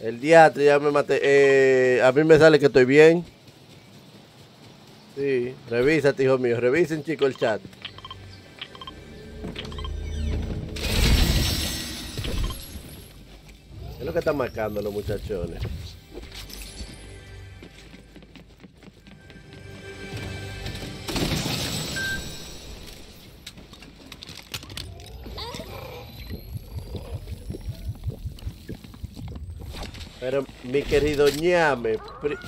C: El diatre ya me maté. Eh, a mí me sale que estoy bien. Sí, revísate, hijo mío. Revisen, chicos, el chat. Lo que están marcando los muchachones? Pero mi querido ñame, pri-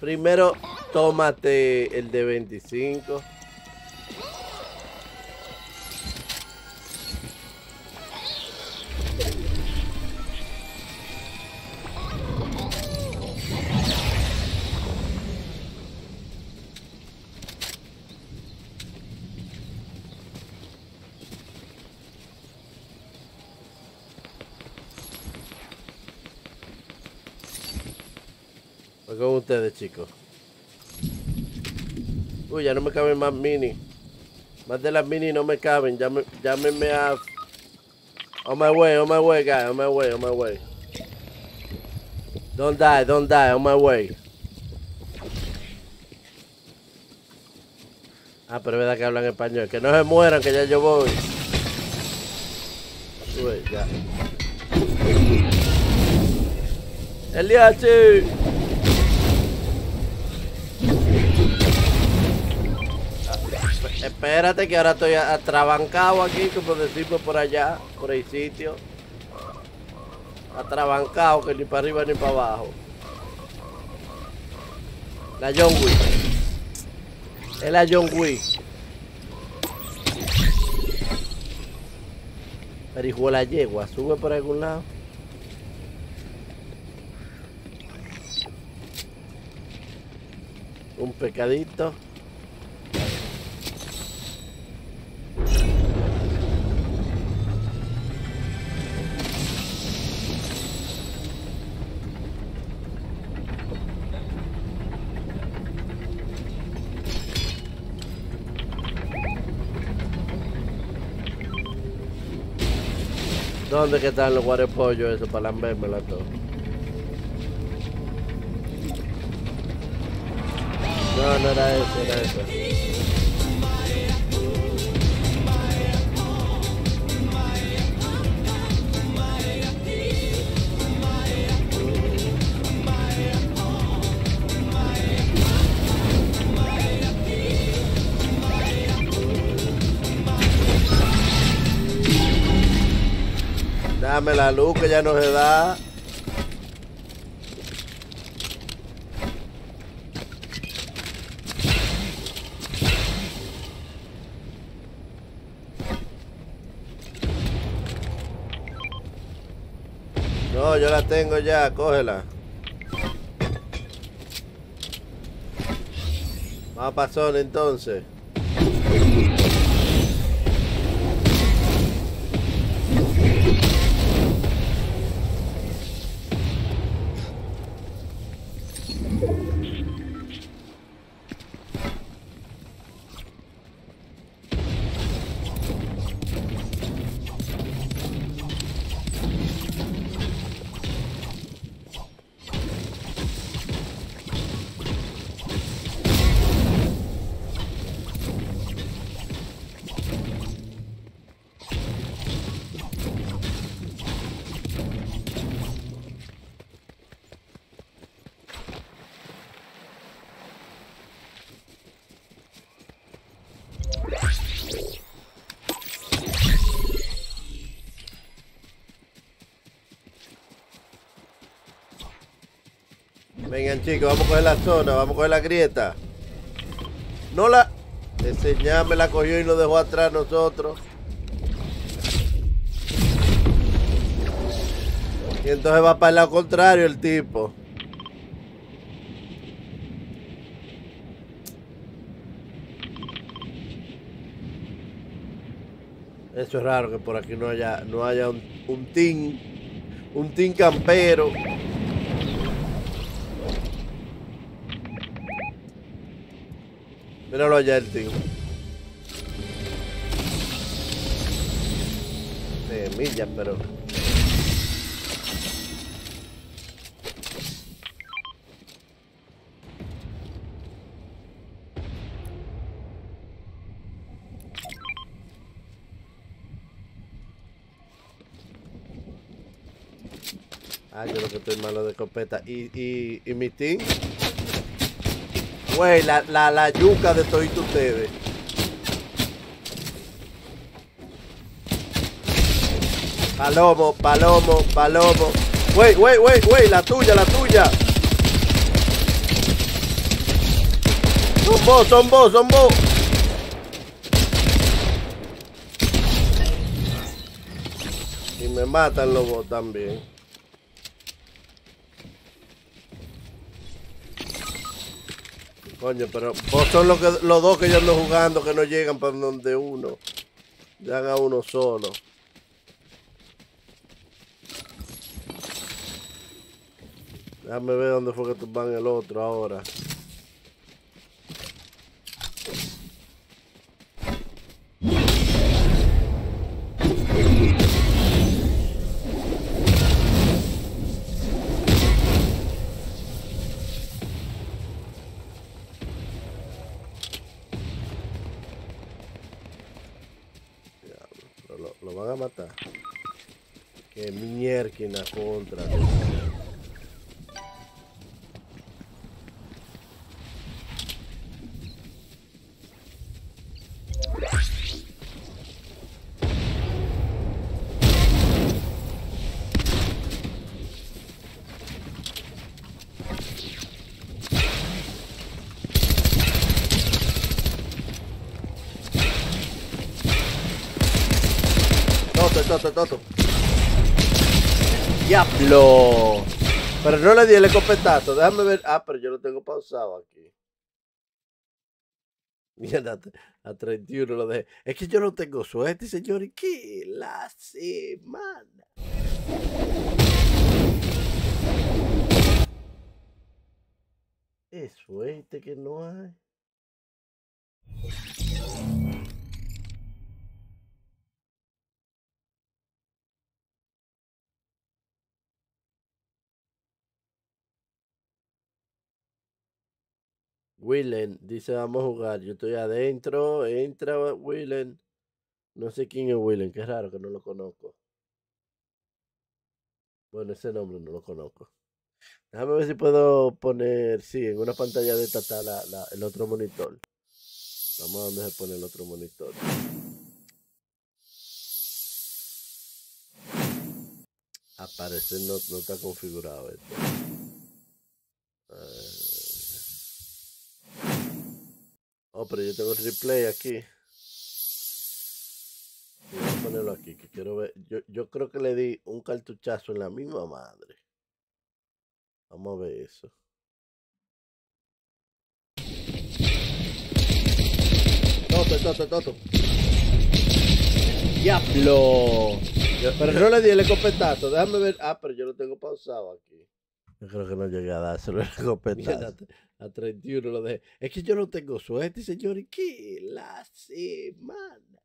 C: primero tómate el de 25. Chicos. Uy, ya no me caben más mini. Más de las mini no me caben. Llame- Llámenme a... On my way, on my way, guy. On my way, on my way. Don't die, don't die. On my way. Ah, pero es verdad que hablan español. Que no se mueran, que ya yo voy. Uy, ya. Eliachi. Espérate que ahora estoy atrabancado aquí, como decimos por allá, por el sitio. Atrabancado, que ni para arriba ni para abajo. La John Wick. Es la John Wick. Pero hijo la yegua, sube por algún lado. Un pecadito. ¿Dónde que están los guarepollos esos para lambérmela todo? No, no era eso, era eso. Dame la luz que ya no se da. No, yo la tengo ya, cógela. A pasar entonces. Chicos, vamos a coger la zona, vamos a coger la grieta. No la... Ese ñame la cogió y lo dejó atrás nosotros. Y entonces va para el lado contrario el tipo. Eso es raro que por aquí no haya, no haya un, un team, un team campero. Míralo allá el team. De millas, pero. Ah, yo lo que estoy malo de escopeta. Y, y, y mi team. Güey, la, la, la yuca de todos ustedes. Palomo, palomo, palomo. Güey, güey, güey, güey, la tuya, la tuya. Son vos, son vos, son vos. Y me matan los vos también. Coño, pero vos son los, que, los dos que yo ando jugando que no llegan para donde uno. Ya a uno solo. Déjame ver dónde fue que van el otro ahora. Que mierda contra. Toto, toto, toto. ¡Diablo! Pero no le di el escopetazo. Déjame ver. Ah, pero yo lo tengo pausado aquí. *laughs* Mira, a 31 lo dejé. Es que yo no tengo suerte, señor. ¿Y qué? La semana. Es suerte que no hay. Willen, dice vamos a jugar. Yo estoy adentro. Entra Willen. No sé quién es Willen, qué raro que no lo conozco. Bueno, ese nombre no lo conozco. Déjame ver si puedo poner, sí, en una pantalla de esta está la, el otro monitor. Vamos a ver dónde se pone el otro monitor. Aparece, no, no está configurado esto. Oh, pero yo tengo el replay aquí. Voy a ponerlo aquí, que quiero ver. Yo, yo creo que le di un cartuchazo en la misma madre. Vamos a ver eso. Toto, toto, toto.
A: ¡Diablo!
C: Pero no le di el escopetazo. Déjame ver. Ah, pero yo lo tengo pausado aquí. Yo creo que no llegué a dárselo el escopetazo. A 31 lo dejé. Es que yo no tengo suerte, señor. ¿Y qué? La semana.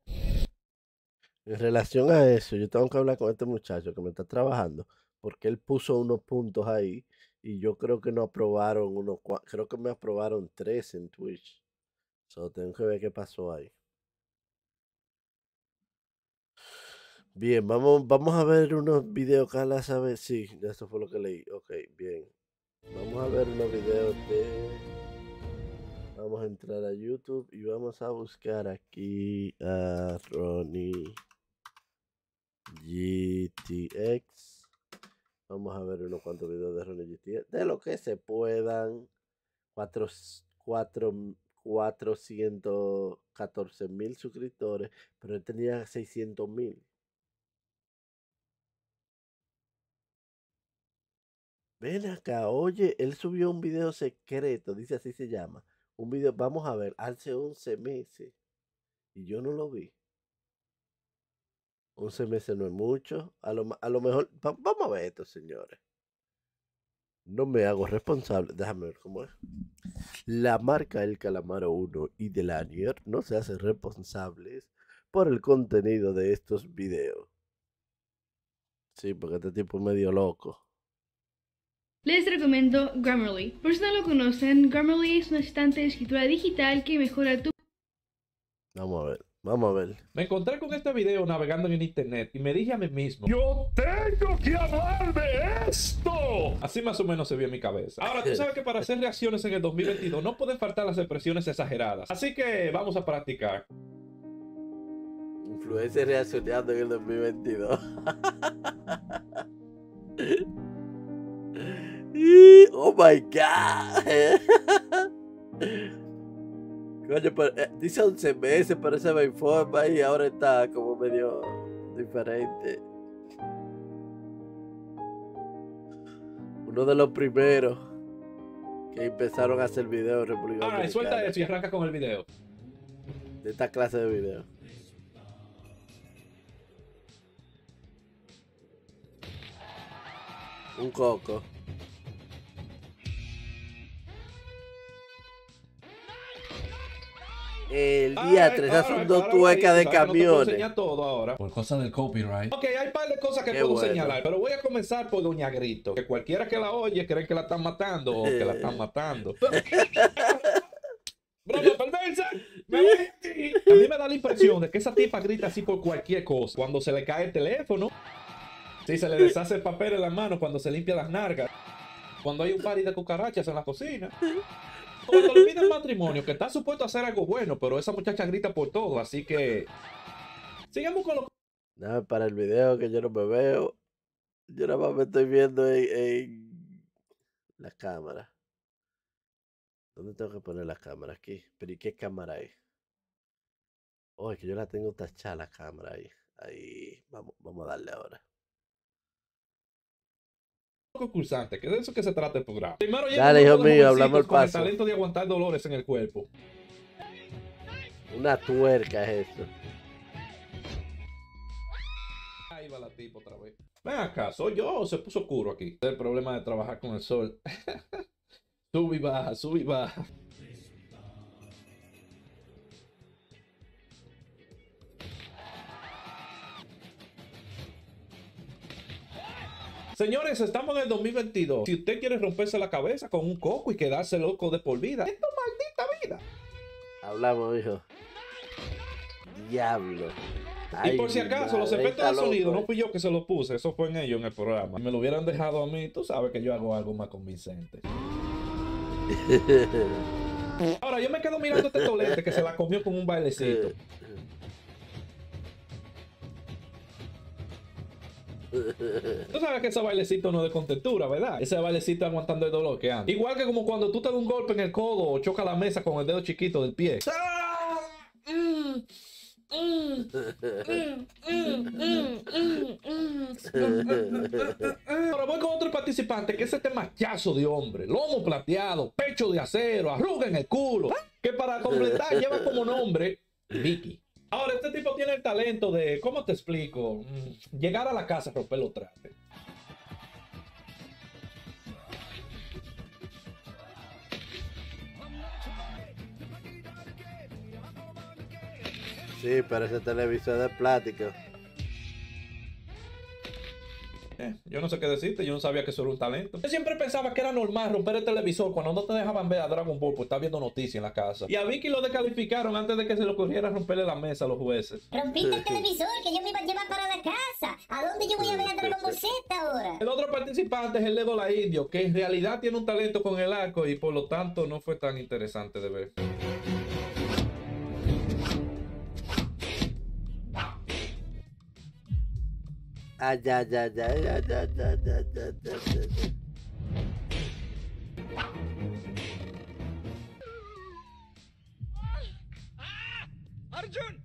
C: En relación a eso, yo tengo que hablar con este muchacho que me está trabajando. Porque él puso unos puntos ahí. Y yo creo que no aprobaron unos. Creo que me aprobaron tres en Twitch. So, tengo que ver qué pasó ahí. Bien, vamos, vamos a ver unos videos que la sabe. Sí, eso fue lo que leí. Ok, bien. Vamos a ver unos videos de. Vamos a entrar a YouTube y vamos a buscar aquí a Ronnie GTX. Vamos a ver unos cuantos videos de Ronnie GT. De lo que se puedan. Cuatro, cuatro, 414 mil suscriptores. Pero él tenía 600 mil. Ven acá, oye, él subió un video secreto, dice así se llama. Un video, vamos a ver, hace 11 meses. Y yo no lo vi. 11 meses no es mucho. A lo, a lo mejor, va- vamos a ver esto, señores. No me hago responsable. Déjame ver cómo es. La marca El Calamaro 1 y de Lanier no se hacen responsables por el contenido de estos videos. Sí, porque este tipo es medio loco.
G: Les recomiendo Grammarly. Por si no lo conocen, Grammarly es un asistente de escritura digital que mejora tu
C: Vamos a ver, vamos a ver.
H: Me encontré con este video navegando en internet y me dije a mí mismo,
I: Yo tengo que hablar de esto.
H: así más o menos se vio en mi cabeza. Ahora, tú sabes que para hacer reacciones en el 2022 no pueden faltar las expresiones exageradas. Así que vamos a practicar.
C: Influencer reaccionando en el 2022. *laughs* *laughs* Oh my god. *laughs* Coño, pero, eh, dice 11 meses, pero se me informa y ahora está como medio diferente. Uno de los primeros que empezaron a hacer videos en República
H: Ahora, suelta
C: Dominicana,
H: eso y arranca con el video.
C: de esta clase de videos. Un coco. El día
H: Ay,
C: 3
H: ahora,
C: son dos
H: ahora,
C: tuecas
H: ahí,
C: de
H: sabes no te
C: camiones.
H: enseñar todo ahora. Por cosas del copyright. Ok, hay un par de cosas que
C: Qué
H: puedo
C: bueno.
H: señalar, pero voy a comenzar por Doña Grito. Que cualquiera que la oye cree que la están matando o que la están *laughs* matando. *laughs* Broma perversa. Me voy. A mí me da la impresión de que esa tipa grita así por cualquier cosa. Cuando se le cae el teléfono, si se le deshace el papel en las manos, cuando se limpia las nargas, cuando hay un par de cucarachas en la cocina. Cuando le piden matrimonio, que está supuesto a hacer algo bueno, pero esa muchacha grita por todo, así que. Sigamos con lo
C: Dame para el video que yo no me veo. Yo nada más me estoy viendo en, en la cámara. ¿Dónde tengo que poner la cámara? Aquí. ¿Pero y qué cámara es? Oh, es que yo la tengo tachada la cámara ahí. Ahí. Vamos, vamos a darle ahora.
H: Concursante, que de eso que se trata el programa. Primero
C: Dale, hijo mío, hablamos el
H: con el
C: paso.
H: talento de aguantar dolores en el cuerpo.
C: Una tuerca es eso.
H: Ahí va la tipa otra vez. Ven acá, soy yo se puso oscuro aquí. El problema de trabajar con el sol. *laughs* sube y baja, sube y baja. Señores, estamos en el 2022. Si usted quiere romperse la cabeza con un coco y quedarse loco de por vida, es tu maldita vida.
C: Hablamos, hijo. Diablo.
H: y por si acaso, los efectos de sonido
C: loco,
H: no fui yo que se los puse, eso fue en ellos en el programa. Si me lo hubieran dejado a mí, tú sabes que yo hago algo más convincente.
C: eh. *laughs*
H: Ahora, yo me quedo mirando este tolete que se la comió con un bailecito. *laughs* Tú sabes que ese bailecito no es de contentura, ¿verdad? Ese bailecito aguantando el dolor que anda. Igual que como cuando tú te das un golpe en el codo o choca la mesa con el dedo chiquito del pie. Ahora voy con otro participante que es este machazo de hombre, lomo plateado, pecho de acero, arruga en el culo, que para completar lleva como nombre Vicky. Ahora, este tipo tiene el talento de, ¿cómo te explico? Mm, Llegar a la casa, romper los trastes.
C: Sí, pero ese televisor de plástico.
H: Eh, yo no sé qué decirte, yo no sabía que eso era un talento. Yo siempre pensaba que era normal romper el televisor cuando no te dejaban ver a Dragon Ball porque estás viendo noticias en la casa. Y a Vicky lo descalificaron antes de que se le ocurriera romperle la mesa a los jueces.
J: Rompiste el televisor que yo me iba a llevar para la casa. ¿A dónde yo voy a ver a Dragon Ball Z ahora?
H: El otro participante es el dedo la indio, que en realidad tiene un talento con el arco y por lo tanto no fue tan interesante de ver.
C: da, da, da, da, da, da, da, da.
K: Arjun!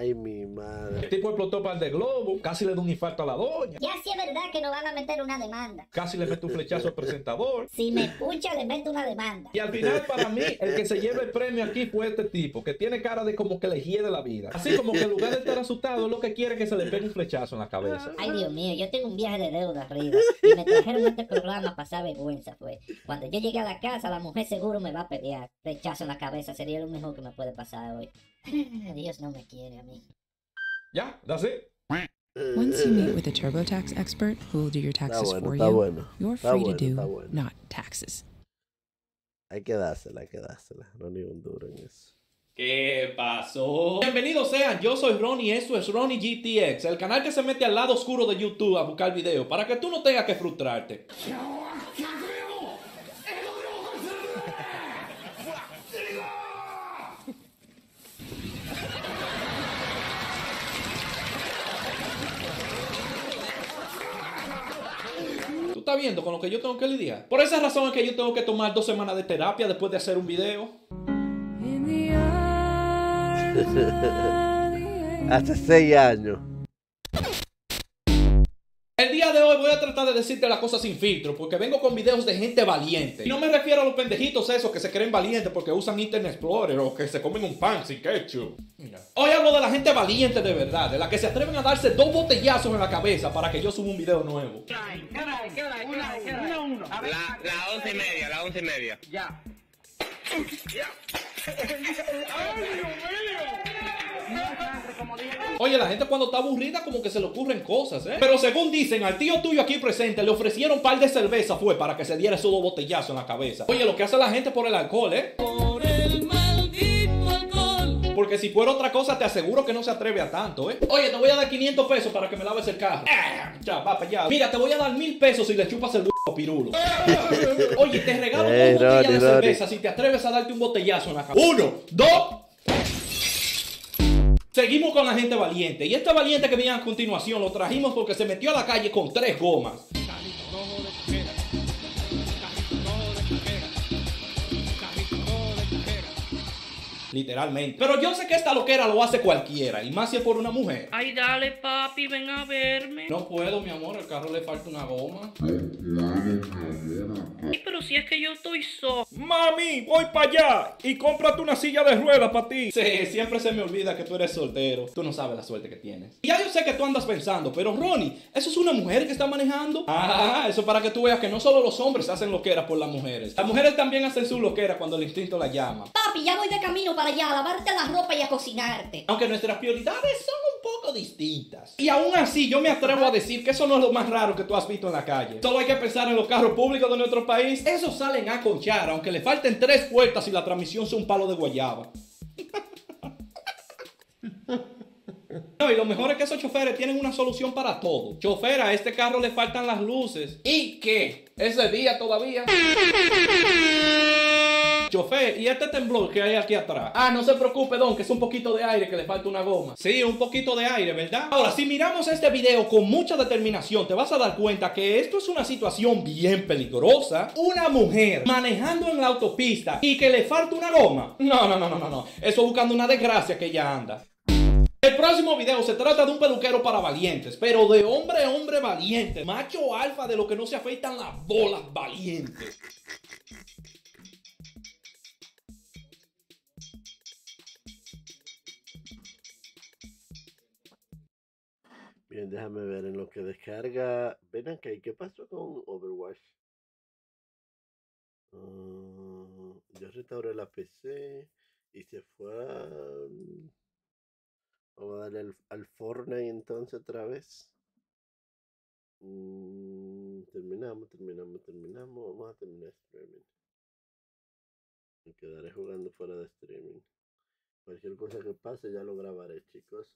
C: Ay, mi madre.
K: El tipo explotó para el de globo, casi le da un infarto a la doña,
J: Ya sí es verdad que nos van a meter una demanda.
K: casi le mete un flechazo al presentador.
J: Si me escucha, le meto una demanda.
K: Y al final, para mí, el que se lleva el premio aquí fue este tipo, que tiene cara de como que le hiede la vida. Así como que en lugar de estar asustado, lo que quiere es que se le pegue un flechazo en la cabeza.
J: Ay, Dios mío, yo tengo un viaje de deuda arriba. Y me trajeron este programa para pasar vergüenza, fue. Cuando yo llegue a la casa, la mujer seguro me va a pelear. Rechazo en la cabeza sería lo mejor que me puede pasar hoy. *laughs* Dios no me quiere a mí.
K: Ya, that's it.
L: Once you meet with a TurboTax expert who will do your taxes
C: bueno,
L: for you,
C: bueno,
L: you're
C: está
L: free
C: bueno,
L: to do not taxes.
C: Hay que dársela, hay que dársela. No ni un duro en eso.
K: ¿Qué pasó? Bienvenidos sean, yo soy Ronnie y esto es Ronnie GTX, el canal que se mete al lado oscuro de YouTube a buscar videos para que tú no tengas que frustrarte. Estás viendo con lo que yo tengo que lidiar? Por esa razón es que yo tengo que tomar dos semanas de terapia después de hacer un video. *laughs*
C: Hace seis años.
K: El día de hoy voy a tratar de decirte las cosas sin filtro, porque vengo con videos de gente valiente. Y no me refiero a los pendejitos esos que se creen valientes porque usan Internet Explorer o que se comen un pan sin ketchup. Hoy hablo de la gente valiente de verdad, de la que se atreven a darse dos botellazos en la cabeza para que yo suba un video nuevo.
M: La, la once y media, la once y media.
N: Ya. *laughs*
K: Oye, la gente cuando está aburrida como que se le ocurren cosas, ¿eh? Pero según dicen, al tío tuyo aquí presente le ofrecieron un par de cerveza fue para que se diera esos dos botellazos en la cabeza. Oye, lo que hace la gente por el alcohol, ¿eh? Por el maldito alcohol. Porque si fuera otra cosa te aseguro que no se atreve a tanto, ¿eh? Oye, te voy a dar 500 pesos para que me laves el carro. Ah, Ya, va para allá. Mira, te voy a dar mil pesos si le chupas el pirulo. *laughs* Oye, te regalo dos botellas
C: Ronnie,
K: de cerveza si te atreves a darte un botellazo en la cabeza. Uno, dos... Seguimos con la gente valiente. Y este valiente que viene a continuación lo trajimos porque se metió a la calle con tres gomas. Literalmente. Pero yo sé que esta loquera lo hace cualquiera. Y más si es por una mujer.
N: Ay, dale, papi, ven a verme.
K: No puedo, mi amor. El carro le falta una goma.
N: Ay, pero si es que yo estoy so.
K: Mami, voy para allá y cómprate una silla de ruedas para ti. Sí, siempre se me olvida que tú eres soltero. Tú no sabes la suerte que tienes. Y ya yo sé que tú andas pensando, pero Ronnie, ¿eso es una mujer que está manejando? Ah, eso para que tú veas que no solo los hombres hacen loqueras por las mujeres. Las mujeres también hacen su loquera cuando el instinto la llama.
J: Papi, ya voy de camino para allá a lavarte la ropa y a cocinarte.
K: Aunque nuestras prioridades son un poco distintas. Y aún así, yo me atrevo a decir que eso no es lo más raro que tú has visto en la calle. Solo hay que pensar en los carros públicos de nuestro país. Esos salen a conchar, aunque le falten tres puertas y la transmisión sea un palo de guayaba. *laughs* No, y lo mejor es que esos choferes tienen una solución para todo. Chofer, a este carro le faltan las luces. ¿Y qué? ¿Ese día todavía? Chofer, ¿y este temblor que hay aquí atrás? Ah, no se preocupe, don, que es un poquito de aire que le falta una goma. Sí, un poquito de aire, ¿verdad? Ahora, si miramos este video con mucha determinación, te vas a dar cuenta que esto es una situación bien peligrosa. Una mujer manejando en la autopista y que le falta una goma. No, no, no, no, no, no. Eso buscando una desgracia que ella anda. El próximo video se trata de un peluquero para valientes, pero de hombre hombre valiente, macho alfa de lo que no se afeitan las bolas valientes.
C: Bien, déjame ver en lo que descarga. Ven acá, ¿y qué pasó con Overwatch? Ah, yo restauré la PC y se fue a... Vamos a darle al, al Fortnite entonces otra vez. Mm, terminamos, terminamos, terminamos. Vamos a terminar streaming. Me quedaré jugando fuera de streaming. Cualquier cosa que pase ya lo grabaré, chicos.